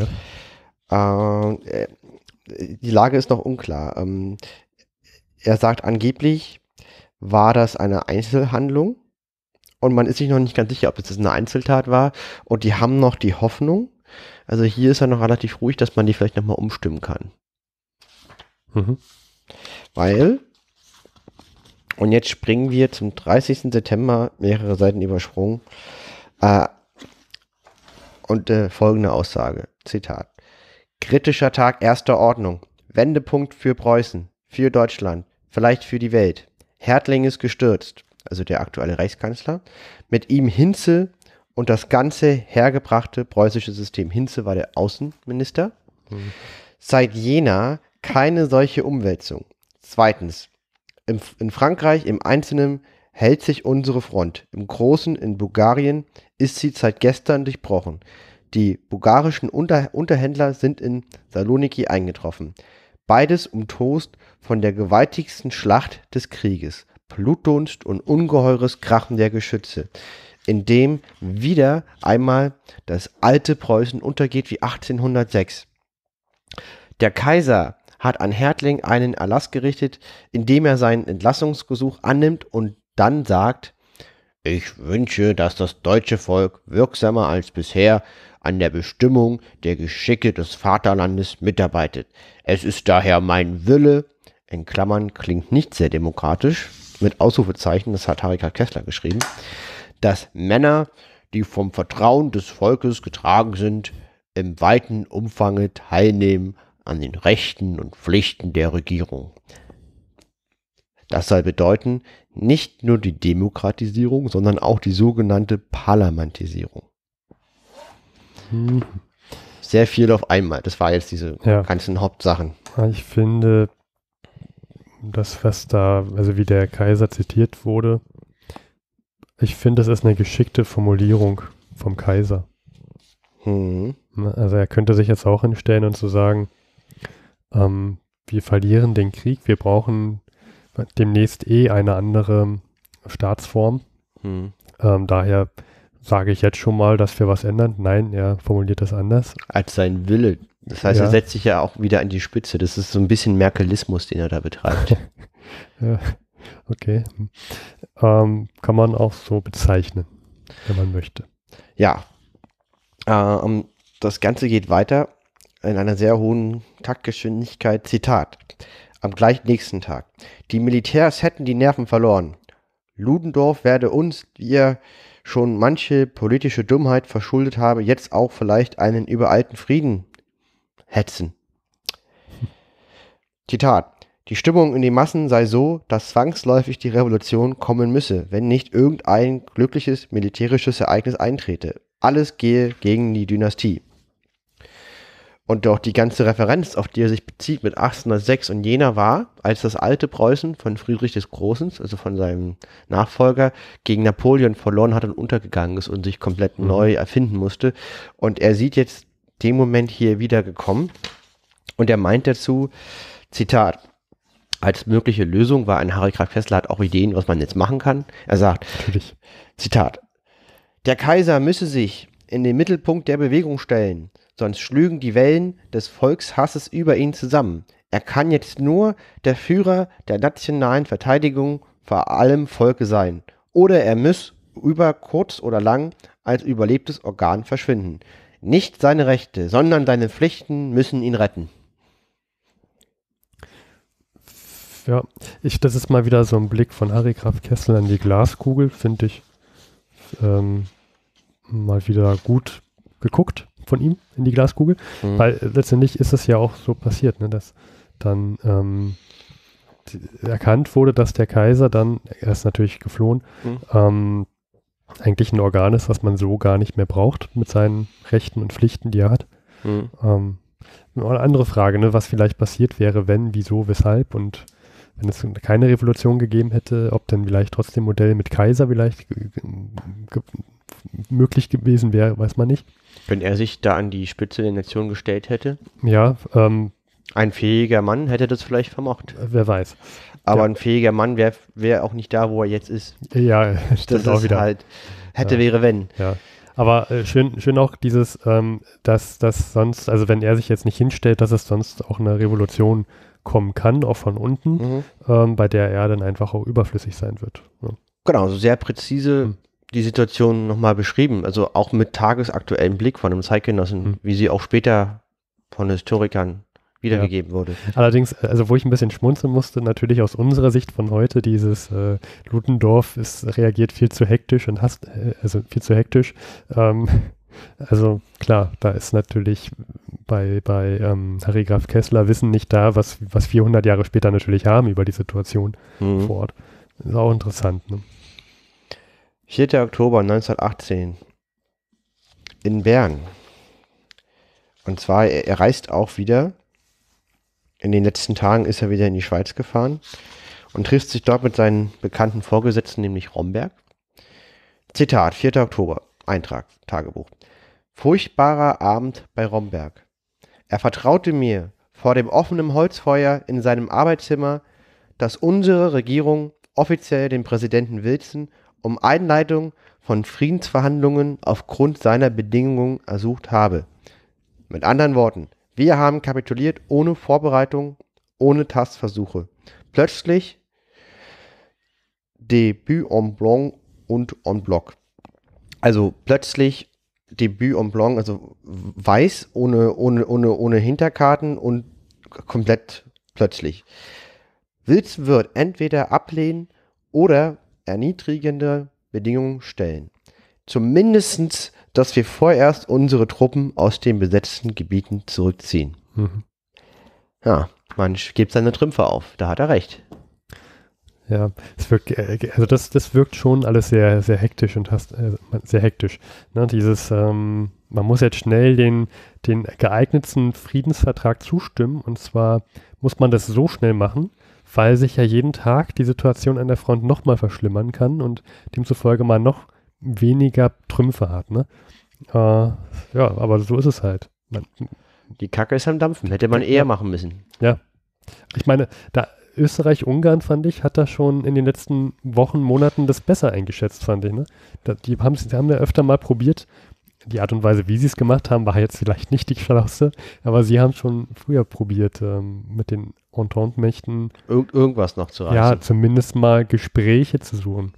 Speaker 2: ja.
Speaker 1: äh, die Lage ist noch unklar. Ähm, er sagt angeblich, war das eine Einzelhandlung und man ist sich noch nicht ganz sicher, ob es eine Einzeltat war und die haben noch die Hoffnung, also hier ist er noch relativ ruhig, dass man die vielleicht nochmal umstimmen kann.
Speaker 2: Mhm.
Speaker 1: Weil, und jetzt springen wir zum 30. September, mehrere Seiten übersprungen, äh, und äh, folgende Aussage, Zitat. Kritischer Tag erster Ordnung, Wendepunkt für Preußen, für Deutschland, vielleicht für die Welt. Hertling ist gestürzt, also der aktuelle Reichskanzler, mit ihm Hinze und das ganze hergebrachte preußische System. Hinze war der Außenminister. Seit Jena keine solche Umwälzung. Zweitens, im, in Frankreich im Einzelnen hält sich unsere Front. Im Großen in Bulgarien ist sie seit gestern durchbrochen. Die bulgarischen Unter Unterhändler sind in Saloniki eingetroffen. Beides umtost von der gewaltigsten Schlacht des Krieges. Blutdunst und ungeheures Krachen der Geschütze, in dem wieder einmal das alte Preußen untergeht wie 1806. Der Kaiser hat an Hertling einen Erlass gerichtet, indem er seinen Entlassungsgesuch annimmt und dann sagt, ich wünsche, dass das deutsche Volk wirksamer als bisher an der Bestimmung der Geschicke des Vaterlandes mitarbeitet. Es ist daher mein Wille, in Klammern klingt nicht sehr demokratisch, mit Ausrufezeichen, das hat Harika Kessler geschrieben, dass Männer, die vom Vertrauen des Volkes getragen sind, im weiten Umfange teilnehmen an den Rechten und Pflichten der Regierung. Das soll bedeuten, nicht nur die Demokratisierung, sondern auch die sogenannte Parlamentisierung.
Speaker 2: Mhm.
Speaker 1: Sehr viel auf einmal. Das war jetzt diese
Speaker 2: Ja.
Speaker 1: ganzen Hauptsachen.
Speaker 2: Ich finde, das, was da, also wie der Kaiser zitiert wurde, ich finde, das ist eine geschickte Formulierung vom Kaiser.
Speaker 1: Hm.
Speaker 2: Ne? Also er könnte sich jetzt auch hinstellen und zu sagen, ähm, wir verlieren den Krieg, wir brauchen demnächst eh eine andere Staatsform.
Speaker 1: Hm.
Speaker 2: Ähm, daher sage ich jetzt schon mal, dass wir was ändern. Nein, er formuliert das anders.
Speaker 1: Als sein Wille. Das heißt,
Speaker 2: Ja.
Speaker 1: er setzt sich ja auch wieder an die Spitze. Das ist so ein bisschen Merkelismus, den er da betreibt. <laughs>
Speaker 2: Ja, okay. Ähm, kann man auch so bezeichnen, wenn man möchte.
Speaker 1: Ja. Ähm, das Ganze geht weiter in einer sehr hohen Taktgeschwindigkeit. Zitat. Am gleich nächsten Tag. Die Militärs hätten die Nerven verloren. Ludendorff werde uns, wie er schon manche politische Dummheit verschuldet habe, jetzt auch vielleicht einen übereilten Frieden hetzen. Zitat. Die Stimmung in den Massen sei so, dass zwangsläufig die Revolution kommen müsse, wenn nicht irgendein glückliches militärisches Ereignis eintrete. Alles gehe gegen die Dynastie. Und doch die ganze Referenz, auf die er sich bezieht mit 1806 und Jena war, als das alte Preußen von Friedrich des Großen, also von seinem Nachfolger, gegen Napoleon verloren hat und untergegangen ist und sich komplett
Speaker 2: Mhm.
Speaker 1: neu erfinden musste. Und er sieht jetzt den Moment hier wieder gekommen und er meint dazu, Zitat, als mögliche Lösung war ein Harry Graf Kessler hat auch Ideen, was man jetzt machen kann. Er sagt,
Speaker 2: Natürlich.
Speaker 1: Zitat. Der Kaiser müsse sich in den Mittelpunkt der Bewegung stellen, sonst schlügen die Wellen des Volkshasses über ihn zusammen. Er kann jetzt nur der Führer der nationalen Verteidigung vor allem Volke sein. Oder er muss über kurz oder lang als überlebtes Organ verschwinden. Nicht seine Rechte, sondern seine Pflichten müssen ihn retten.
Speaker 2: Ja, ich, das ist mal wieder so ein Blick von Harry Graf Kessel an die Glaskugel, finde ich. Ähm, mal wieder gut geguckt von ihm in die Glaskugel,
Speaker 1: Mhm.
Speaker 2: weil äh, letztendlich ist es ja auch so passiert, ne, dass dann ähm, erkannt wurde, dass der Kaiser dann, er ist natürlich geflohen,
Speaker 1: Mhm.
Speaker 2: ähm, eigentlich ein Organ ist, was man so gar nicht mehr braucht mit seinen Rechten und Pflichten, die er hat.
Speaker 1: Mhm.
Speaker 2: Ähm, eine andere Frage, ne, was vielleicht passiert wäre, wenn, wieso, weshalb und wenn es keine Revolution gegeben hätte, ob denn vielleicht trotzdem Modell mit Kaiser vielleicht möglich gewesen wäre, weiß man nicht.
Speaker 1: Wenn er sich da an die Spitze der Nation gestellt hätte,
Speaker 2: Ja, ähm,
Speaker 1: ein fähiger Mann hätte das vielleicht vermocht.
Speaker 2: wer weiß.
Speaker 1: Aber
Speaker 2: Ja.
Speaker 1: ein fähiger Mann wäre wär auch nicht da, wo er jetzt ist.
Speaker 2: Ja, <laughs>
Speaker 1: Das
Speaker 2: stimmt auch
Speaker 1: ist
Speaker 2: wieder.
Speaker 1: halt, hätte,
Speaker 2: Ja.
Speaker 1: wäre, wenn.
Speaker 2: Ja. Aber äh, schön, schön auch dieses, ähm, dass das sonst, also wenn er sich jetzt nicht hinstellt, dass es sonst auch eine Revolution kommen kann, auch von unten,
Speaker 1: Mhm.
Speaker 2: ähm, bei der er dann einfach auch überflüssig sein wird. Ja.
Speaker 1: Genau, so sehr präzise
Speaker 2: Hm.
Speaker 1: die Situation nochmal beschrieben. Also auch mit tagesaktuellem Blick von einem Zeitgenossen,
Speaker 2: Hm.
Speaker 1: wie sie auch später von Historikern wiedergegeben wurde.
Speaker 2: Allerdings, also wo ich ein bisschen schmunzeln musste, natürlich aus unserer Sicht von heute, dieses äh, Ludendorff ist, reagiert viel zu hektisch und hasst, äh, also viel zu hektisch. Ähm, also klar, da ist natürlich bei, bei ähm, Harry Graf Kessler Wissen nicht da, was, was wir 100 Jahre später natürlich haben über die Situation
Speaker 1: Mhm.
Speaker 2: vor Ort. ist auch interessant. Ne?
Speaker 1: 4. Oktober 1918 in Bern. Und zwar, er, er reist auch wieder. In den letzten Tagen ist er wieder in die Schweiz gefahren und trifft sich dort mit seinen bekannten Vorgesetzten, nämlich Romberg. Zitat, 4. Oktober, Eintrag, Tagebuch. Furchtbarer Abend bei Romberg. Er vertraute mir vor dem offenen Holzfeuer in seinem Arbeitszimmer, dass unsere Regierung offiziell den Präsidenten Wilson um Einleitung von Friedensverhandlungen aufgrund seiner Bedingungen ersucht habe. Mit anderen Worten, wir haben kapituliert ohne Vorbereitung, ohne Tastversuche. Plötzlich Debüt en blanc und en bloc. Also plötzlich Debüt en blanc, also weiß, ohne, ohne, ohne, ohne Hinterkarten und komplett plötzlich. Wilson wird entweder ablehnen oder erniedrigende Bedingungen stellen. Zumindestens, dass wir vorerst unsere Truppen aus den besetzten Gebieten zurückziehen.
Speaker 2: Mhm.
Speaker 1: Ja, man gibt seine Trümpfe auf. Da hat er recht.
Speaker 2: Ja, es wirkt, äh, also das, das wirkt schon alles sehr, sehr hektisch und hast, äh, sehr hektisch. Ne? Dieses, ähm, man muss jetzt schnell den, den geeignetsten Friedensvertrag zustimmen und zwar muss man das so schnell machen, weil sich ja jeden Tag die Situation an der Front nochmal verschlimmern kann und demzufolge man noch weniger Trümpfe hat. Ne? Äh, ja, aber so ist es halt. Man,
Speaker 1: Die Kacke ist am Dampfen. Hätte man eher
Speaker 2: Ja.
Speaker 1: machen müssen.
Speaker 2: Ich meine, da Österreich-Ungarn, fand ich, hat da schon in den letzten Wochen, Monaten das besser eingeschätzt, fand ich. Ne? Die, haben, die haben ja öfter mal probiert. Die Art und Weise, wie sie es gemacht haben, war jetzt vielleicht nicht die schlauste, aber sie haben schon früher probiert, ähm, mit den Entente-Mächten,
Speaker 1: Irgend, irgendwas noch zu reißen.
Speaker 2: ja, zumindest mal Gespräche zu suchen.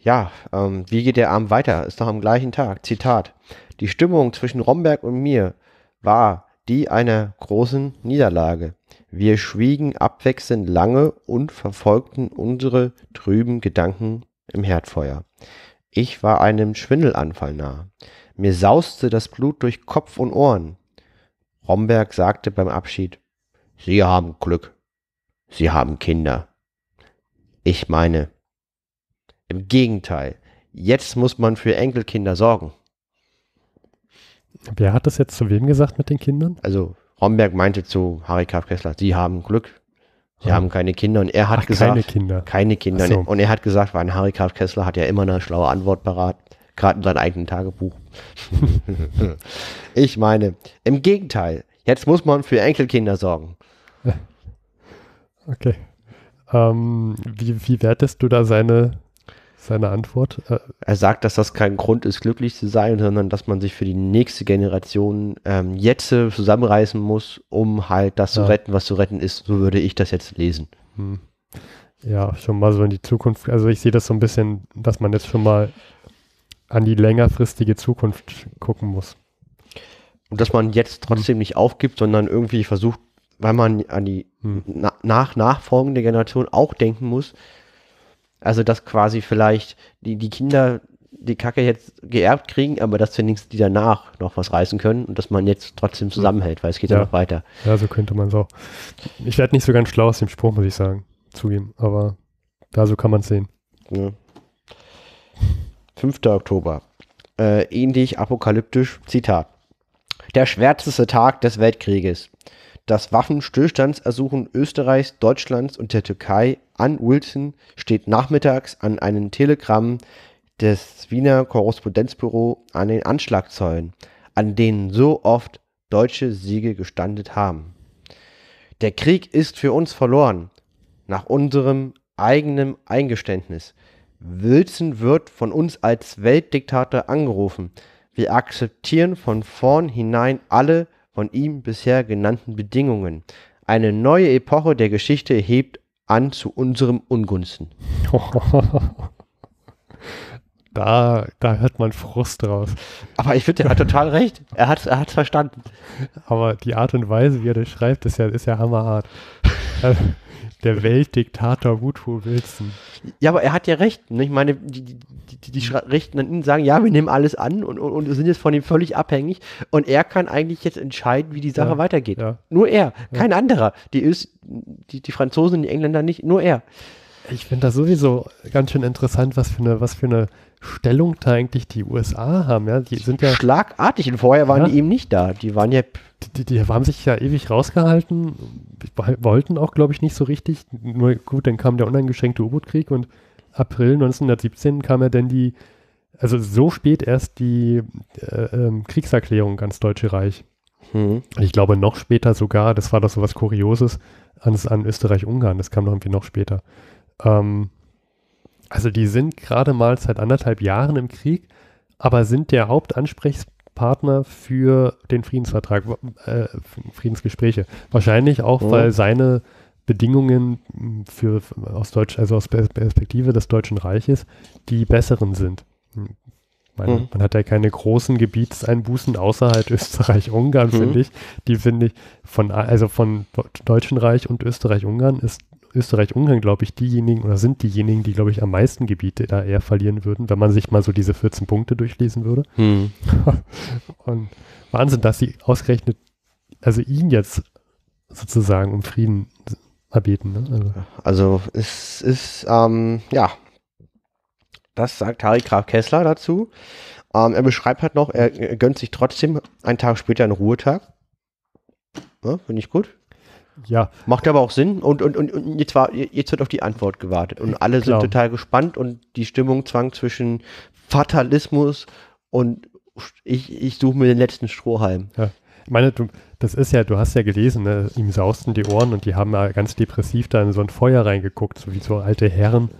Speaker 1: Ja, ähm, wie geht der Abend weiter? Ist noch am gleichen Tag. Zitat. Die Stimmung zwischen Romberg und mir war die einer großen Niederlage. Wir schwiegen abwechselnd lange und verfolgten unsere trüben Gedanken im Herdfeuer. Ich war einem Schwindelanfall nah. Mir sauste das Blut durch Kopf und Ohren. Romberg sagte beim Abschied, Sie haben Glück. Sie haben Kinder. Ich meine, im Gegenteil, jetzt muss man für Enkelkinder sorgen.
Speaker 2: Wer hat das jetzt zu wem gesagt mit den Kindern?
Speaker 1: Also Romberg meinte zu Harry Graf Kessler, Sie haben Glück, Sie
Speaker 2: Ah.
Speaker 1: haben keine Kinder. Und er hat
Speaker 2: Ach,
Speaker 1: gesagt,
Speaker 2: keine Kinder.
Speaker 1: keine Kinder.
Speaker 2: So.
Speaker 1: Und er hat gesagt, weil Harry Graf Kessler hat ja immer eine schlaue Antwort parat, gerade in seinem eigenen Tagebuch. <laughs> ich meine, im Gegenteil, jetzt muss man für Enkelkinder sorgen. <laughs>
Speaker 2: Okay. Ähm, wie, wie wertest du da seine, seine Antwort? Äh,
Speaker 1: Er sagt, dass das kein Grund ist, glücklich zu sein, sondern dass man sich für die nächste Generation ähm, jetzt äh, zusammenreißen muss, um halt das
Speaker 2: Ja.
Speaker 1: zu retten, was zu retten ist. So würde ich das jetzt lesen.
Speaker 2: Hm. Ja, schon mal so in die Zukunft. Also ich sehe das so ein bisschen, dass man jetzt schon mal an die längerfristige Zukunft gucken muss.
Speaker 1: Und dass man jetzt trotzdem nicht aufgibt, sondern irgendwie versucht, weil man an die
Speaker 2: Hm.
Speaker 1: na nach nachfolgende Generation auch denken muss. Also dass quasi vielleicht die, die Kinder die Kacke jetzt geerbt kriegen, aber dass wenigstens die danach noch was reißen können und dass man jetzt trotzdem zusammenhält, weil es geht ja, ja noch weiter.
Speaker 2: Ja, so könnte man es auch. Ich werde nicht so ganz schlau aus dem Spruch, muss ich sagen, zugeben, aber ja, so kann man es sehen. Ja.
Speaker 1: 5. Oktober. Äh, ähnlich apokalyptisch, Zitat. Der schwärzeste Tag des Weltkrieges. Das Waffenstillstandsersuchen Österreichs, Deutschlands und der Türkei an Wilson steht nachmittags an einem Telegramm des Wiener Korrespondenzbüro an den Anschlagzeulen, an denen so oft deutsche Siege gestandet haben. Der Krieg ist für uns verloren, nach unserem eigenen Eingeständnis. Wilson wird von uns als Weltdiktator angerufen. Wir akzeptieren von vornherein alle von ihm bisher genannten Bedingungen. Eine neue Epoche der Geschichte hebt an zu unserem Ungunsten. <laughs>
Speaker 2: Da, da hört man Frust raus.
Speaker 1: Aber ich finde, er hat total recht. Er hat es er verstanden.
Speaker 2: Aber die Art und Weise, wie er das schreibt, ist ja, ist ja hammerhart. <laughs> Der Weltdiktator Woodrow Wilson.
Speaker 1: Ja, aber er hat ja recht. Ne? Ich meine, die, die, die, die Rechten an ihn sagen, ja, wir nehmen alles an und, und, und, sind jetzt von ihm völlig abhängig. Und er kann eigentlich jetzt entscheiden, wie die Sache ja, weitergeht. Ja. Nur er, kein ja. anderer. Die, Öst, die, die Franzosen die Engländer nicht, nur er.
Speaker 2: Ich finde das sowieso ganz schön interessant, was für eine, was für eine Stellung da eigentlich die USA haben. Ja, die sind ja
Speaker 1: schlagartig und vorher waren die eben nicht da. Die waren ja
Speaker 2: die, die, haben sich ja ewig rausgehalten, wollten auch, glaube ich, nicht so richtig. Nur gut, dann kam der uneingeschränkte U-Boot-Krieg und April 1917 kam ja dann die, also so spät erst die äh, ähm, Kriegserklärung ans Deutsche Reich. Hm. Ich glaube noch später sogar, das war doch so was Kurioses, ans, an Österreich-Ungarn, das kam noch irgendwie noch später. Ähm, also die sind gerade mal seit anderthalb Jahren im Krieg, aber sind der Hauptansprechpartner Partner für den Friedensvertrag, äh, Friedensgespräche. Wahrscheinlich auch, oh. weil seine Bedingungen für, aus Deutsch, also aus Perspektive des Deutschen Reiches die besseren sind. Meine, mhm. Man hat ja keine großen Gebietseinbußen außerhalb <laughs> Österreich-Ungarn, mhm. finde ich. Die finde ich von, also von Deutschen Reich und Österreich-Ungarn ist Österreich-Ungarn, glaube ich, diejenigen oder sind diejenigen, die, glaube ich, am meisten Gebiete da eher verlieren würden, wenn man sich mal so diese 14 Punkte durchlesen würde. Hm. <laughs> Und Wahnsinn, dass sie ausgerechnet, also ihn jetzt sozusagen um Frieden erbeten. Ne?
Speaker 1: Also. also es ist, ähm, ja, das sagt Harry Graf Kessler dazu. Ähm, er beschreibt halt noch, er, gönnt sich trotzdem einen Tag später einen Ruhetag. Ja, Finde ich gut. Ja. Macht aber auch Sinn und, und, und, und jetzt, war, jetzt wird auf die Antwort gewartet und alle Klar. sind total gespannt und die Stimmung zwang zwischen Fatalismus und ich, ich suche mir den letzten Strohhalm.
Speaker 2: Ja. Ich meine, du, das ist ja, du hast ja gelesen, ne? ihm sausten die Ohren und die haben ja ganz depressiv da in so ein Feuer reingeguckt, so wie so alte Herren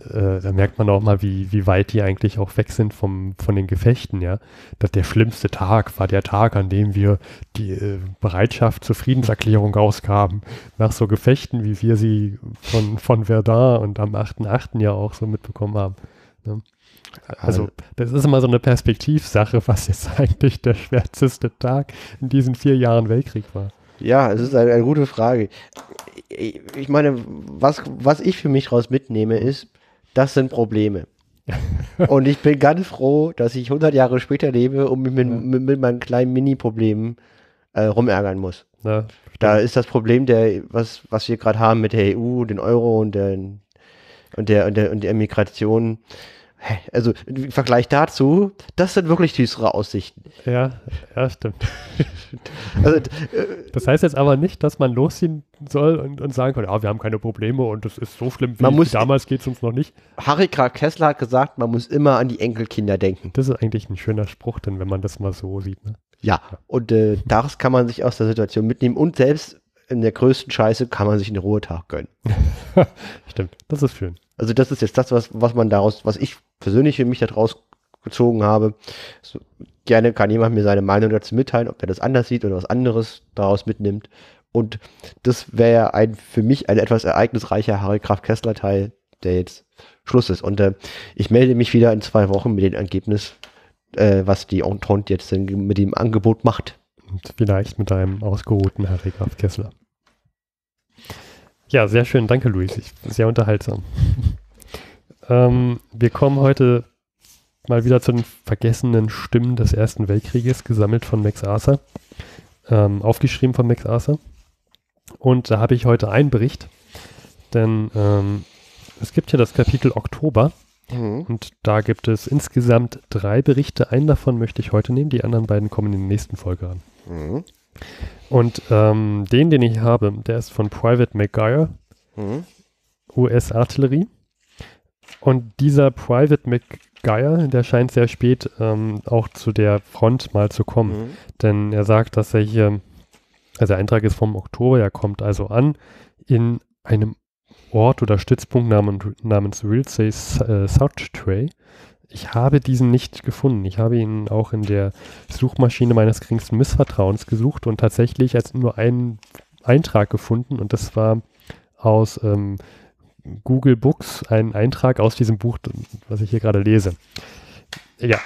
Speaker 2: äh, da merkt man auch mal, wie, wie weit die eigentlich auch weg sind vom, von den Gefechten, ja. Dass der schlimmste Tag war der Tag, an dem wir die äh, Bereitschaft zur Friedenserklärung ausgaben. Nach so Gefechten, wie wir sie von, von Verdun und am 8.8. ja auch so mitbekommen haben. Ne? Also, das ist immer so eine Perspektivsache, was jetzt <laughs> eigentlich der schwärzeste Tag in diesen vier Jahren Weltkrieg war.
Speaker 1: Ja, es ist eine, eine gute Frage. Ich meine, was, was ich für mich raus mitnehme, ist, das sind Probleme. <laughs> und ich bin ganz froh, dass ich 100 Jahre später lebe und mich mit, ja. mit, mit meinen kleinen Mini-Problemen äh, rumärgern muss. Ja, da ist das Problem, der, was, was wir gerade haben mit der EU, den Euro und der, und der, und der, und der Migration, also im Vergleich dazu, das sind wirklich düstere Aussichten.
Speaker 2: Ja, ja, stimmt. <laughs> also, äh, das heißt jetzt aber nicht, dass man losziehen soll und, und sagen kann, ja, wir haben keine Probleme und das ist so schlimm, wie
Speaker 1: man muss,
Speaker 2: damals geht es uns noch nicht.
Speaker 1: Harry K. Kessler hat gesagt, man muss immer an die Enkelkinder denken.
Speaker 2: Das ist eigentlich ein schöner Spruch, denn wenn man das mal so sieht. Ne?
Speaker 1: Ja, und äh, daraus kann man sich aus der Situation mitnehmen und selbst in der größten Scheiße kann man sich einen Ruhetag gönnen. <laughs>
Speaker 2: Stimmt, das ist schön.
Speaker 1: Also das ist jetzt das, was, was man daraus, was ich persönlich für mich daraus gezogen habe. So, gerne kann jemand mir seine Meinung dazu mitteilen, ob er das anders sieht oder was anderes daraus mitnimmt. Und das wäre ein für mich ein etwas ereignisreicher Harry Kraft Kessler Teil, der jetzt Schluss ist. Und äh, ich melde mich wieder in zwei Wochen mit dem Ergebnis, äh, was die Entente jetzt mit dem Angebot macht.
Speaker 2: Und vielleicht mit einem ausgeruhten Harry Kraft Kessler. Ja, sehr schön. Danke, Luis. Ich, sehr unterhaltsam. Ähm, wir kommen heute mal wieder zu den vergessenen Stimmen des Ersten Weltkrieges, gesammelt von Max Arthur, ähm, aufgeschrieben von Max Arthur. Und da habe ich heute einen Bericht, denn ähm, es gibt ja das Kapitel Oktober
Speaker 1: Mhm.
Speaker 2: und da gibt es insgesamt drei Berichte. Einen davon möchte ich heute nehmen, die anderen beiden kommen in der nächsten Folge an.
Speaker 1: Mhm.
Speaker 2: Und ähm, den, den ich habe, der ist von Private McGuire,
Speaker 1: Mhm.
Speaker 2: US-Artillerie. Und dieser Private McGuire, der scheint sehr spät ähm, auch zu der Front mal zu kommen.
Speaker 1: Mhm.
Speaker 2: Denn er sagt, dass er hier, also der Eintrag ist vom Oktober, er kommt also an in einem Ort oder Stützpunkt namens, namens Rilsey äh, South Tray. Ich habe diesen nicht gefunden. Ich habe ihn auch in der Suchmaschine meines geringsten Missvertrauens gesucht und tatsächlich als nur einen Eintrag gefunden und das war aus ähm, Google Books ein Eintrag aus diesem Buch, was ich hier gerade lese. Ja,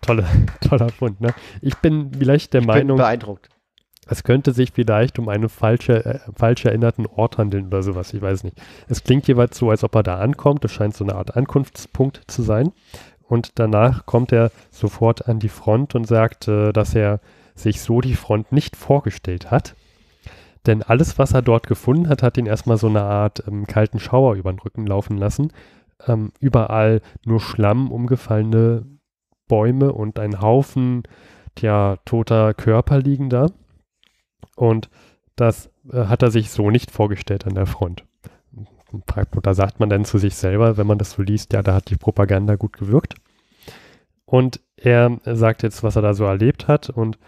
Speaker 2: tolle, <laughs> toller Fund. Ne? Ich bin vielleicht der
Speaker 1: Ich bin
Speaker 2: Meinung,
Speaker 1: beeindruckt.
Speaker 2: es könnte sich vielleicht um einen falsche, äh, falsch erinnerten Ort handeln oder sowas. Ich weiß nicht. Es klingt jeweils so, als ob er da ankommt. Das scheint so eine Art Ankunftspunkt zu sein. Und danach kommt er sofort an die Front und sagt, äh, dass er sich so die Front nicht vorgestellt hat. Denn alles, was er dort gefunden hat, hat ihn erstmal so eine Art ähm, kalten Schauer über den Rücken laufen lassen. Ähm, überall nur Schlamm, umgefallene Bäume und ein Haufen tja, toter Körper liegen da. Und das äh, hat er sich so nicht vorgestellt an der Front. Da sagt man dann zu sich selber, wenn man das so liest, ja, da hat die Propaganda gut gewirkt. Und er sagt jetzt, was er da so erlebt hat und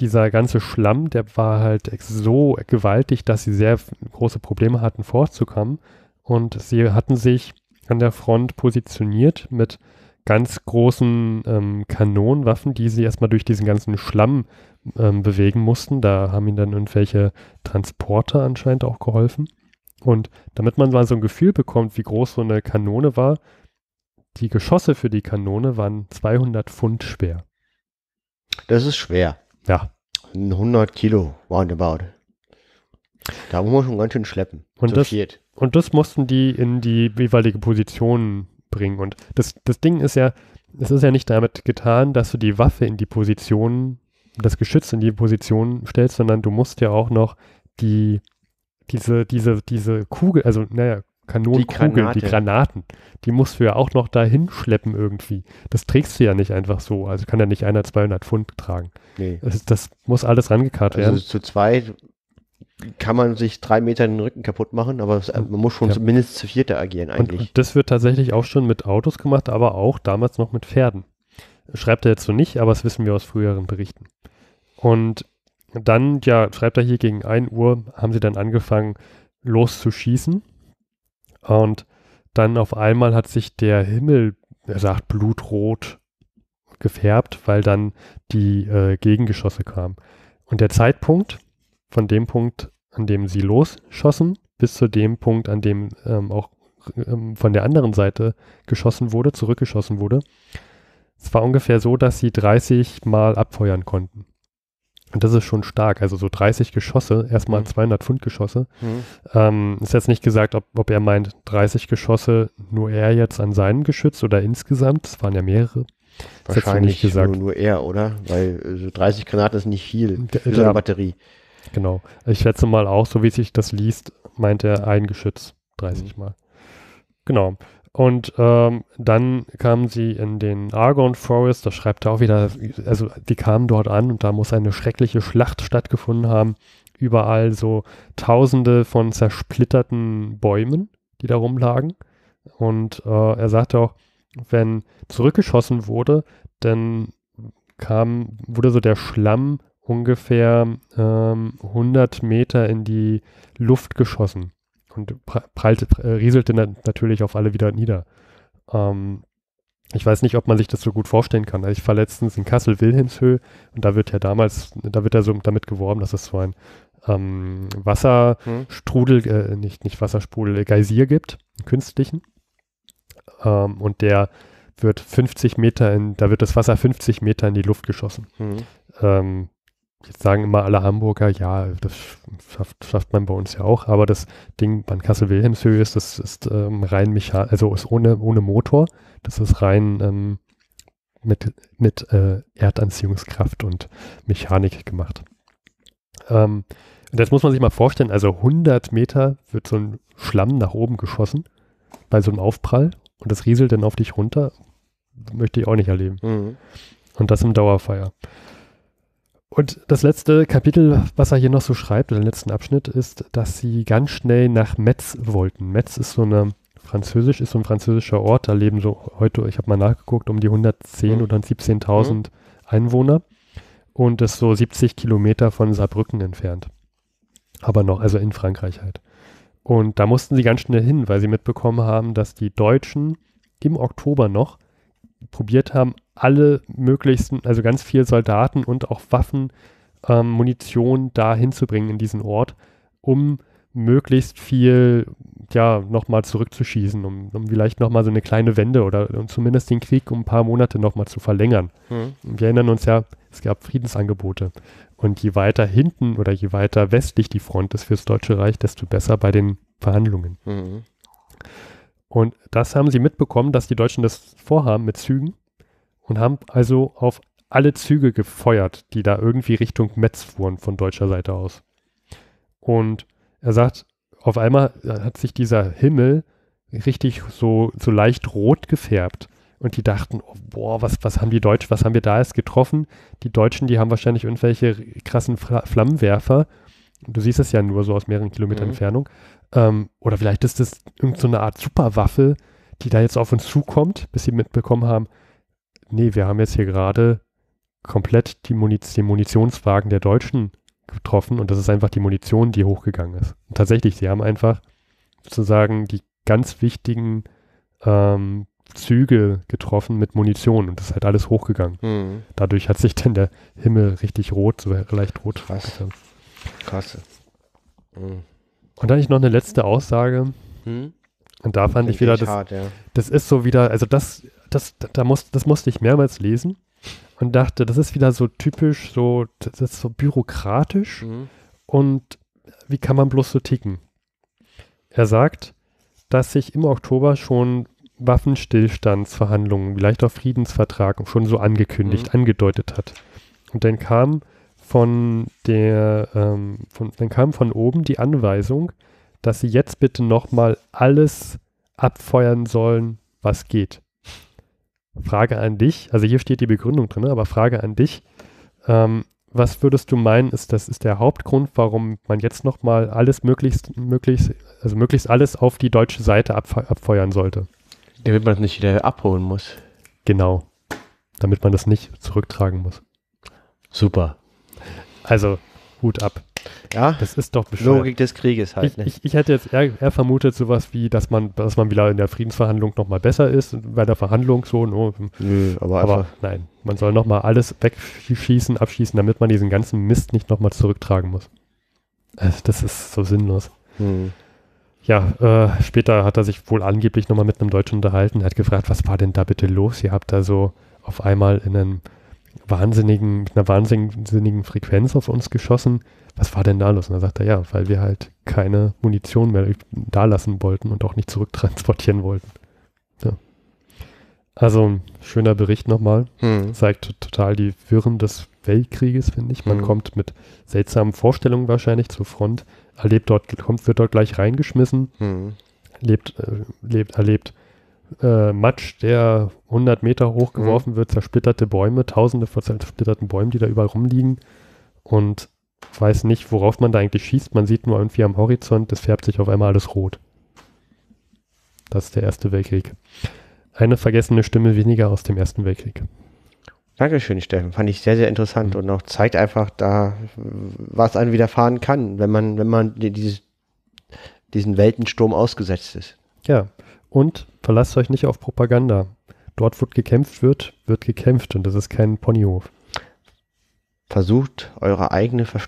Speaker 2: dieser ganze Schlamm, der war halt so gewaltig, dass sie sehr große Probleme hatten, fortzukommen. Und sie hatten sich an der Front positioniert mit ganz großen ähm, Kanonenwaffen, die sie erstmal durch diesen ganzen Schlamm ähm, bewegen mussten. Da haben ihnen dann irgendwelche Transporter anscheinend auch geholfen. Und damit man mal so ein Gefühl bekommt, wie groß so eine Kanone war, die Geschosse für die Kanone waren 200 Pfund schwer.
Speaker 1: Das ist schwer.
Speaker 2: Ja.
Speaker 1: 100 Kilo, roundabout. Da muss man schon ganz schön schleppen.
Speaker 2: Und das-
Speaker 1: viert.
Speaker 2: Und das mussten die in die jeweilige Position bringen. Und das, das Ding ist ja, es ist ja nicht damit getan, dass du die Waffe in die Position, das Geschütz in die Position stellst, sondern du musst ja auch noch die, diese, diese, diese Kugel, also, naja, Kanonenkugeln, die,
Speaker 1: Granate.
Speaker 2: Granaten, die musst du ja auch noch dahin schleppen irgendwie. Das trägst du ja nicht einfach so. Also kann ja nicht einer 200 Pfund tragen.
Speaker 1: Nee.
Speaker 2: Das, das muss alles rangekarrt
Speaker 1: Also
Speaker 2: werden.
Speaker 1: zu zweit kann man sich drei Meter den Rücken kaputt machen, aber es, man muss schon
Speaker 2: Ja.
Speaker 1: zumindest zu vierter agieren
Speaker 2: Und,
Speaker 1: eigentlich.
Speaker 2: und das wird tatsächlich auch schon mit Autos gemacht, aber auch damals noch mit Pferden. Schreibt er jetzt so nicht, aber das wissen wir aus früheren Berichten. Und dann, ja, schreibt er hier gegen 1 Uhr, haben sie dann angefangen loszuschießen. Und dann auf einmal hat sich der Himmel, er sagt, blutrot gefärbt, weil dann die äh, Gegengeschosse kamen. Und der Zeitpunkt, von dem Punkt, an dem sie losschossen, bis zu dem Punkt, an dem ähm, auch ähm, von der anderen Seite geschossen wurde, zurückgeschossen wurde, es war ungefähr so, dass sie 30 Mal abfeuern konnten. Und das ist schon stark. Also so 30 Geschosse, erstmal
Speaker 1: Mhm.
Speaker 2: 200 Pfund Geschosse.
Speaker 1: Hm.
Speaker 2: Ähm, ist jetzt nicht gesagt, ob, ob er meint 30 Geschosse nur er jetzt an seinem Geschütz oder insgesamt. Es waren ja mehrere. Ist jetzt so
Speaker 1: Wahrscheinlich
Speaker 2: nicht gesagt.
Speaker 1: Nur, nur er, oder? Weil äh, so 30 Granaten ist nicht viel für so eine
Speaker 2: ja.
Speaker 1: Batterie.
Speaker 2: Genau. Ich schätze mal auch, so wie sich das liest, meint er ein Geschütz 30 Mal. Genau. Und ähm, dann kamen sie in den Argonne Forest, da schreibt er auch wieder, also die kamen dort an und da muss eine schreckliche Schlacht stattgefunden haben. Überall so tausende von zersplitterten Bäumen, die da rumlagen. Und äh, er sagte auch, wenn zurückgeschossen wurde, dann kam, wurde so der Schlamm ungefähr ähm, 100 Meter in die Luft geschossen und pra- prallte, äh, rieselte na natürlich auf alle wieder nieder. Ähm, ich weiß nicht, ob man sich das so gut vorstellen kann. Also ich war letztens in Kassel-Wilhelmshöhe und da wird ja damals, da wird ja so damit geworben, dass es so ein ähm, Wasserstrudel, äh, nicht, nicht Wassersprudel, äh, Geysir gibt, einen künstlichen. Ähm, und der wird 50 Meter in, da wird das Wasser 50 Meter in die Luft geschossen.
Speaker 1: Hm.
Speaker 2: Ähm, jetzt sagen immer alle Hamburger, ja, das schafft, schafft man bei uns ja auch, aber das Ding an Kassel-Wilhelmshöhe ist, das ist ähm, rein mechanisch, also ist ohne, ohne Motor, das ist rein ähm, mit, mit äh, Erdanziehungskraft und Mechanik gemacht. Ähm, und das muss man sich mal vorstellen, also 100 Meter wird so ein Schlamm nach oben geschossen bei so einem Aufprall und das rieselt dann auf dich runter. Möchte ich auch nicht erleben.
Speaker 1: Mhm.
Speaker 2: Und das im Dauerfeuer. Und das letzte Kapitel, was er hier noch so schreibt, oder den letzten Abschnitt, ist, dass sie ganz schnell nach Metz wollten. Metz ist so eine französisch, ist so ein französischer Ort, da leben so heute, ich habe mal nachgeguckt, um die 110
Speaker 1: Mhm.
Speaker 2: oder 17.000
Speaker 1: Mhm.
Speaker 2: Einwohner und ist so 70 Kilometer von Saarbrücken entfernt. Aber noch, also in Frankreich halt. Und da mussten sie ganz schnell hin, weil sie mitbekommen haben, dass die Deutschen im Oktober noch probiert haben, alle möglichsten, also ganz viel Soldaten und auch Waffen, ähm, Munition da hinzubringen in diesen Ort, um möglichst viel, ja, nochmal zurückzuschießen, um, um vielleicht nochmal so eine kleine Wende oder um zumindest den Krieg um ein paar Monate nochmal zu verlängern.
Speaker 1: Mhm.
Speaker 2: Wir erinnern uns ja, es gab Friedensangebote. Und je weiter hinten oder je weiter westlich die Front ist fürs Deutsche Reich, desto besser bei den Verhandlungen.
Speaker 1: Mhm.
Speaker 2: Und das haben sie mitbekommen, dass die Deutschen das vorhaben mit Zügen und haben also auf alle Züge gefeuert, die da irgendwie Richtung Metz fuhren von deutscher Seite aus. Und er sagt, auf einmal hat sich dieser Himmel richtig so, so leicht rot gefärbt. Und die dachten, oh, boah, was, was haben die Deutschen, was haben wir da erst getroffen? Die Deutschen, die haben wahrscheinlich irgendwelche krassen Fla Flammenwerfer. Du siehst es ja nur so aus mehreren Kilometern
Speaker 1: Mhm.
Speaker 2: Entfernung. Ähm, oder vielleicht ist das irgendeine so Art Superwaffe, die da jetzt auf uns zukommt, bis sie mitbekommen haben, nee, wir haben jetzt hier gerade komplett die Muniz den Munitionswagen der Deutschen getroffen und das ist einfach die Munition, die hochgegangen ist. Und tatsächlich, sie haben einfach sozusagen die ganz wichtigen ähm, Züge getroffen mit Munition und das ist halt alles hochgegangen.
Speaker 1: Mhm.
Speaker 2: Dadurch hat sich dann der Himmel richtig rot, so leicht rot
Speaker 1: Krass. Krass. Mhm.
Speaker 2: Und dann ich noch eine letzte Aussage
Speaker 1: Mhm.
Speaker 2: und da fand ich
Speaker 1: Finde
Speaker 2: wieder,
Speaker 1: ich
Speaker 2: das,
Speaker 1: hart, ja.
Speaker 2: das ist so wieder, also das, das, da muss, das musste ich mehrmals lesen und dachte, das ist wieder so typisch, so, das ist so bürokratisch
Speaker 1: Mhm.
Speaker 2: und wie kann man bloß so ticken? Er sagt, dass sich im Oktober schon Waffenstillstandsverhandlungen, vielleicht auch Friedensvertrag schon so angekündigt, angedeutet hat. Und dann kam von der, ähm, von, dann kam von oben die Anweisung, dass sie jetzt bitte nochmal alles abfeuern sollen, was geht. Frage an dich, also hier steht die Begründung drin, aber Frage an dich, ähm, was würdest du meinen, ist das ist der Hauptgrund, warum man jetzt nochmal alles möglichst, möglichst, also möglichst alles auf die deutsche Seite abfe abfeuern sollte?
Speaker 1: Damit man es nicht wieder abholen muss.
Speaker 2: Genau. Damit man das nicht zurücktragen muss.
Speaker 1: Super.
Speaker 2: Also, Hut ab.
Speaker 1: Ja,
Speaker 2: Das ist doch bescheuert.
Speaker 1: Logik des Krieges halt. Ne?
Speaker 2: ich, ich hätte jetzt eher, eher vermutet, sowas wie, dass man, dass man wieder in der Friedensverhandlung nochmal besser ist, bei der Verhandlung so, no,
Speaker 1: Nö, aber,
Speaker 2: aber nein, man soll nochmal alles wegschießen, abschießen, damit man diesen ganzen Mist nicht nochmal zurücktragen muss. Also das ist so sinnlos.
Speaker 1: Hm.
Speaker 2: Ja, äh, später hat er sich wohl angeblich nochmal mit einem Deutschen unterhalten, hat gefragt, was war denn da bitte los? Ihr habt da so auf einmal in einem wahnsinnigen, mit einer wahnsinnigen Frequenz auf uns geschossen. Was war denn da los? Und dann sagt er, ja, weil wir halt keine Munition mehr da lassen wollten und auch nicht zurücktransportieren wollten. Ja. Also ein schöner Bericht nochmal.
Speaker 1: Hm.
Speaker 2: Zeigt total die Wirren des Weltkrieges, finde ich. Man
Speaker 1: Mhm.
Speaker 2: kommt mit seltsamen Vorstellungen wahrscheinlich zur Front, erlebt dort, kommt, wird dort gleich reingeschmissen,
Speaker 1: Hm.
Speaker 2: lebt, äh, lebt, erlebt äh, Matsch, der 100 Meter hoch
Speaker 1: Mhm.
Speaker 2: geworfen wird, zersplitterte Bäume, tausende von zersplitterten Bäumen, die da überall rumliegen und weiß nicht, worauf man da eigentlich schießt. Man sieht nur irgendwie am Horizont, es färbt sich auf einmal alles rot. Das ist der Erste Weltkrieg. Eine vergessene Stimme weniger aus dem Ersten Weltkrieg.
Speaker 1: Dankeschön, Steffen. Fand ich sehr, sehr interessant
Speaker 2: Mhm.
Speaker 1: und auch zeigt einfach da, was einem widerfahren kann, wenn man, wenn man die- dieses, diesen Weltensturm ausgesetzt ist.
Speaker 2: Ja, und verlasst euch nicht auf Propaganda. Dort, wo gekämpft wird, wird gekämpft und das ist kein Ponyhof.
Speaker 1: Versucht eure eigene, Ver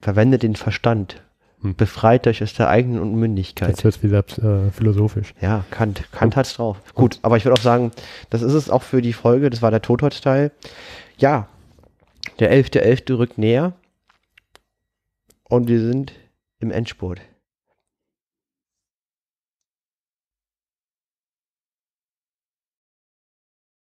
Speaker 1: verwendet den Verstand.
Speaker 2: Hm.
Speaker 1: Befreit euch aus der eigenen Unmündigkeit.
Speaker 2: Jetzt wird es wieder äh, philosophisch.
Speaker 1: Ja, Kant. Kant hat's drauf. Gut, aber ich würde auch sagen, das ist es auch für die Folge. Das war der Totholz-Teil. Ja, der 11.11. rückt näher. Und wir sind im Endspurt.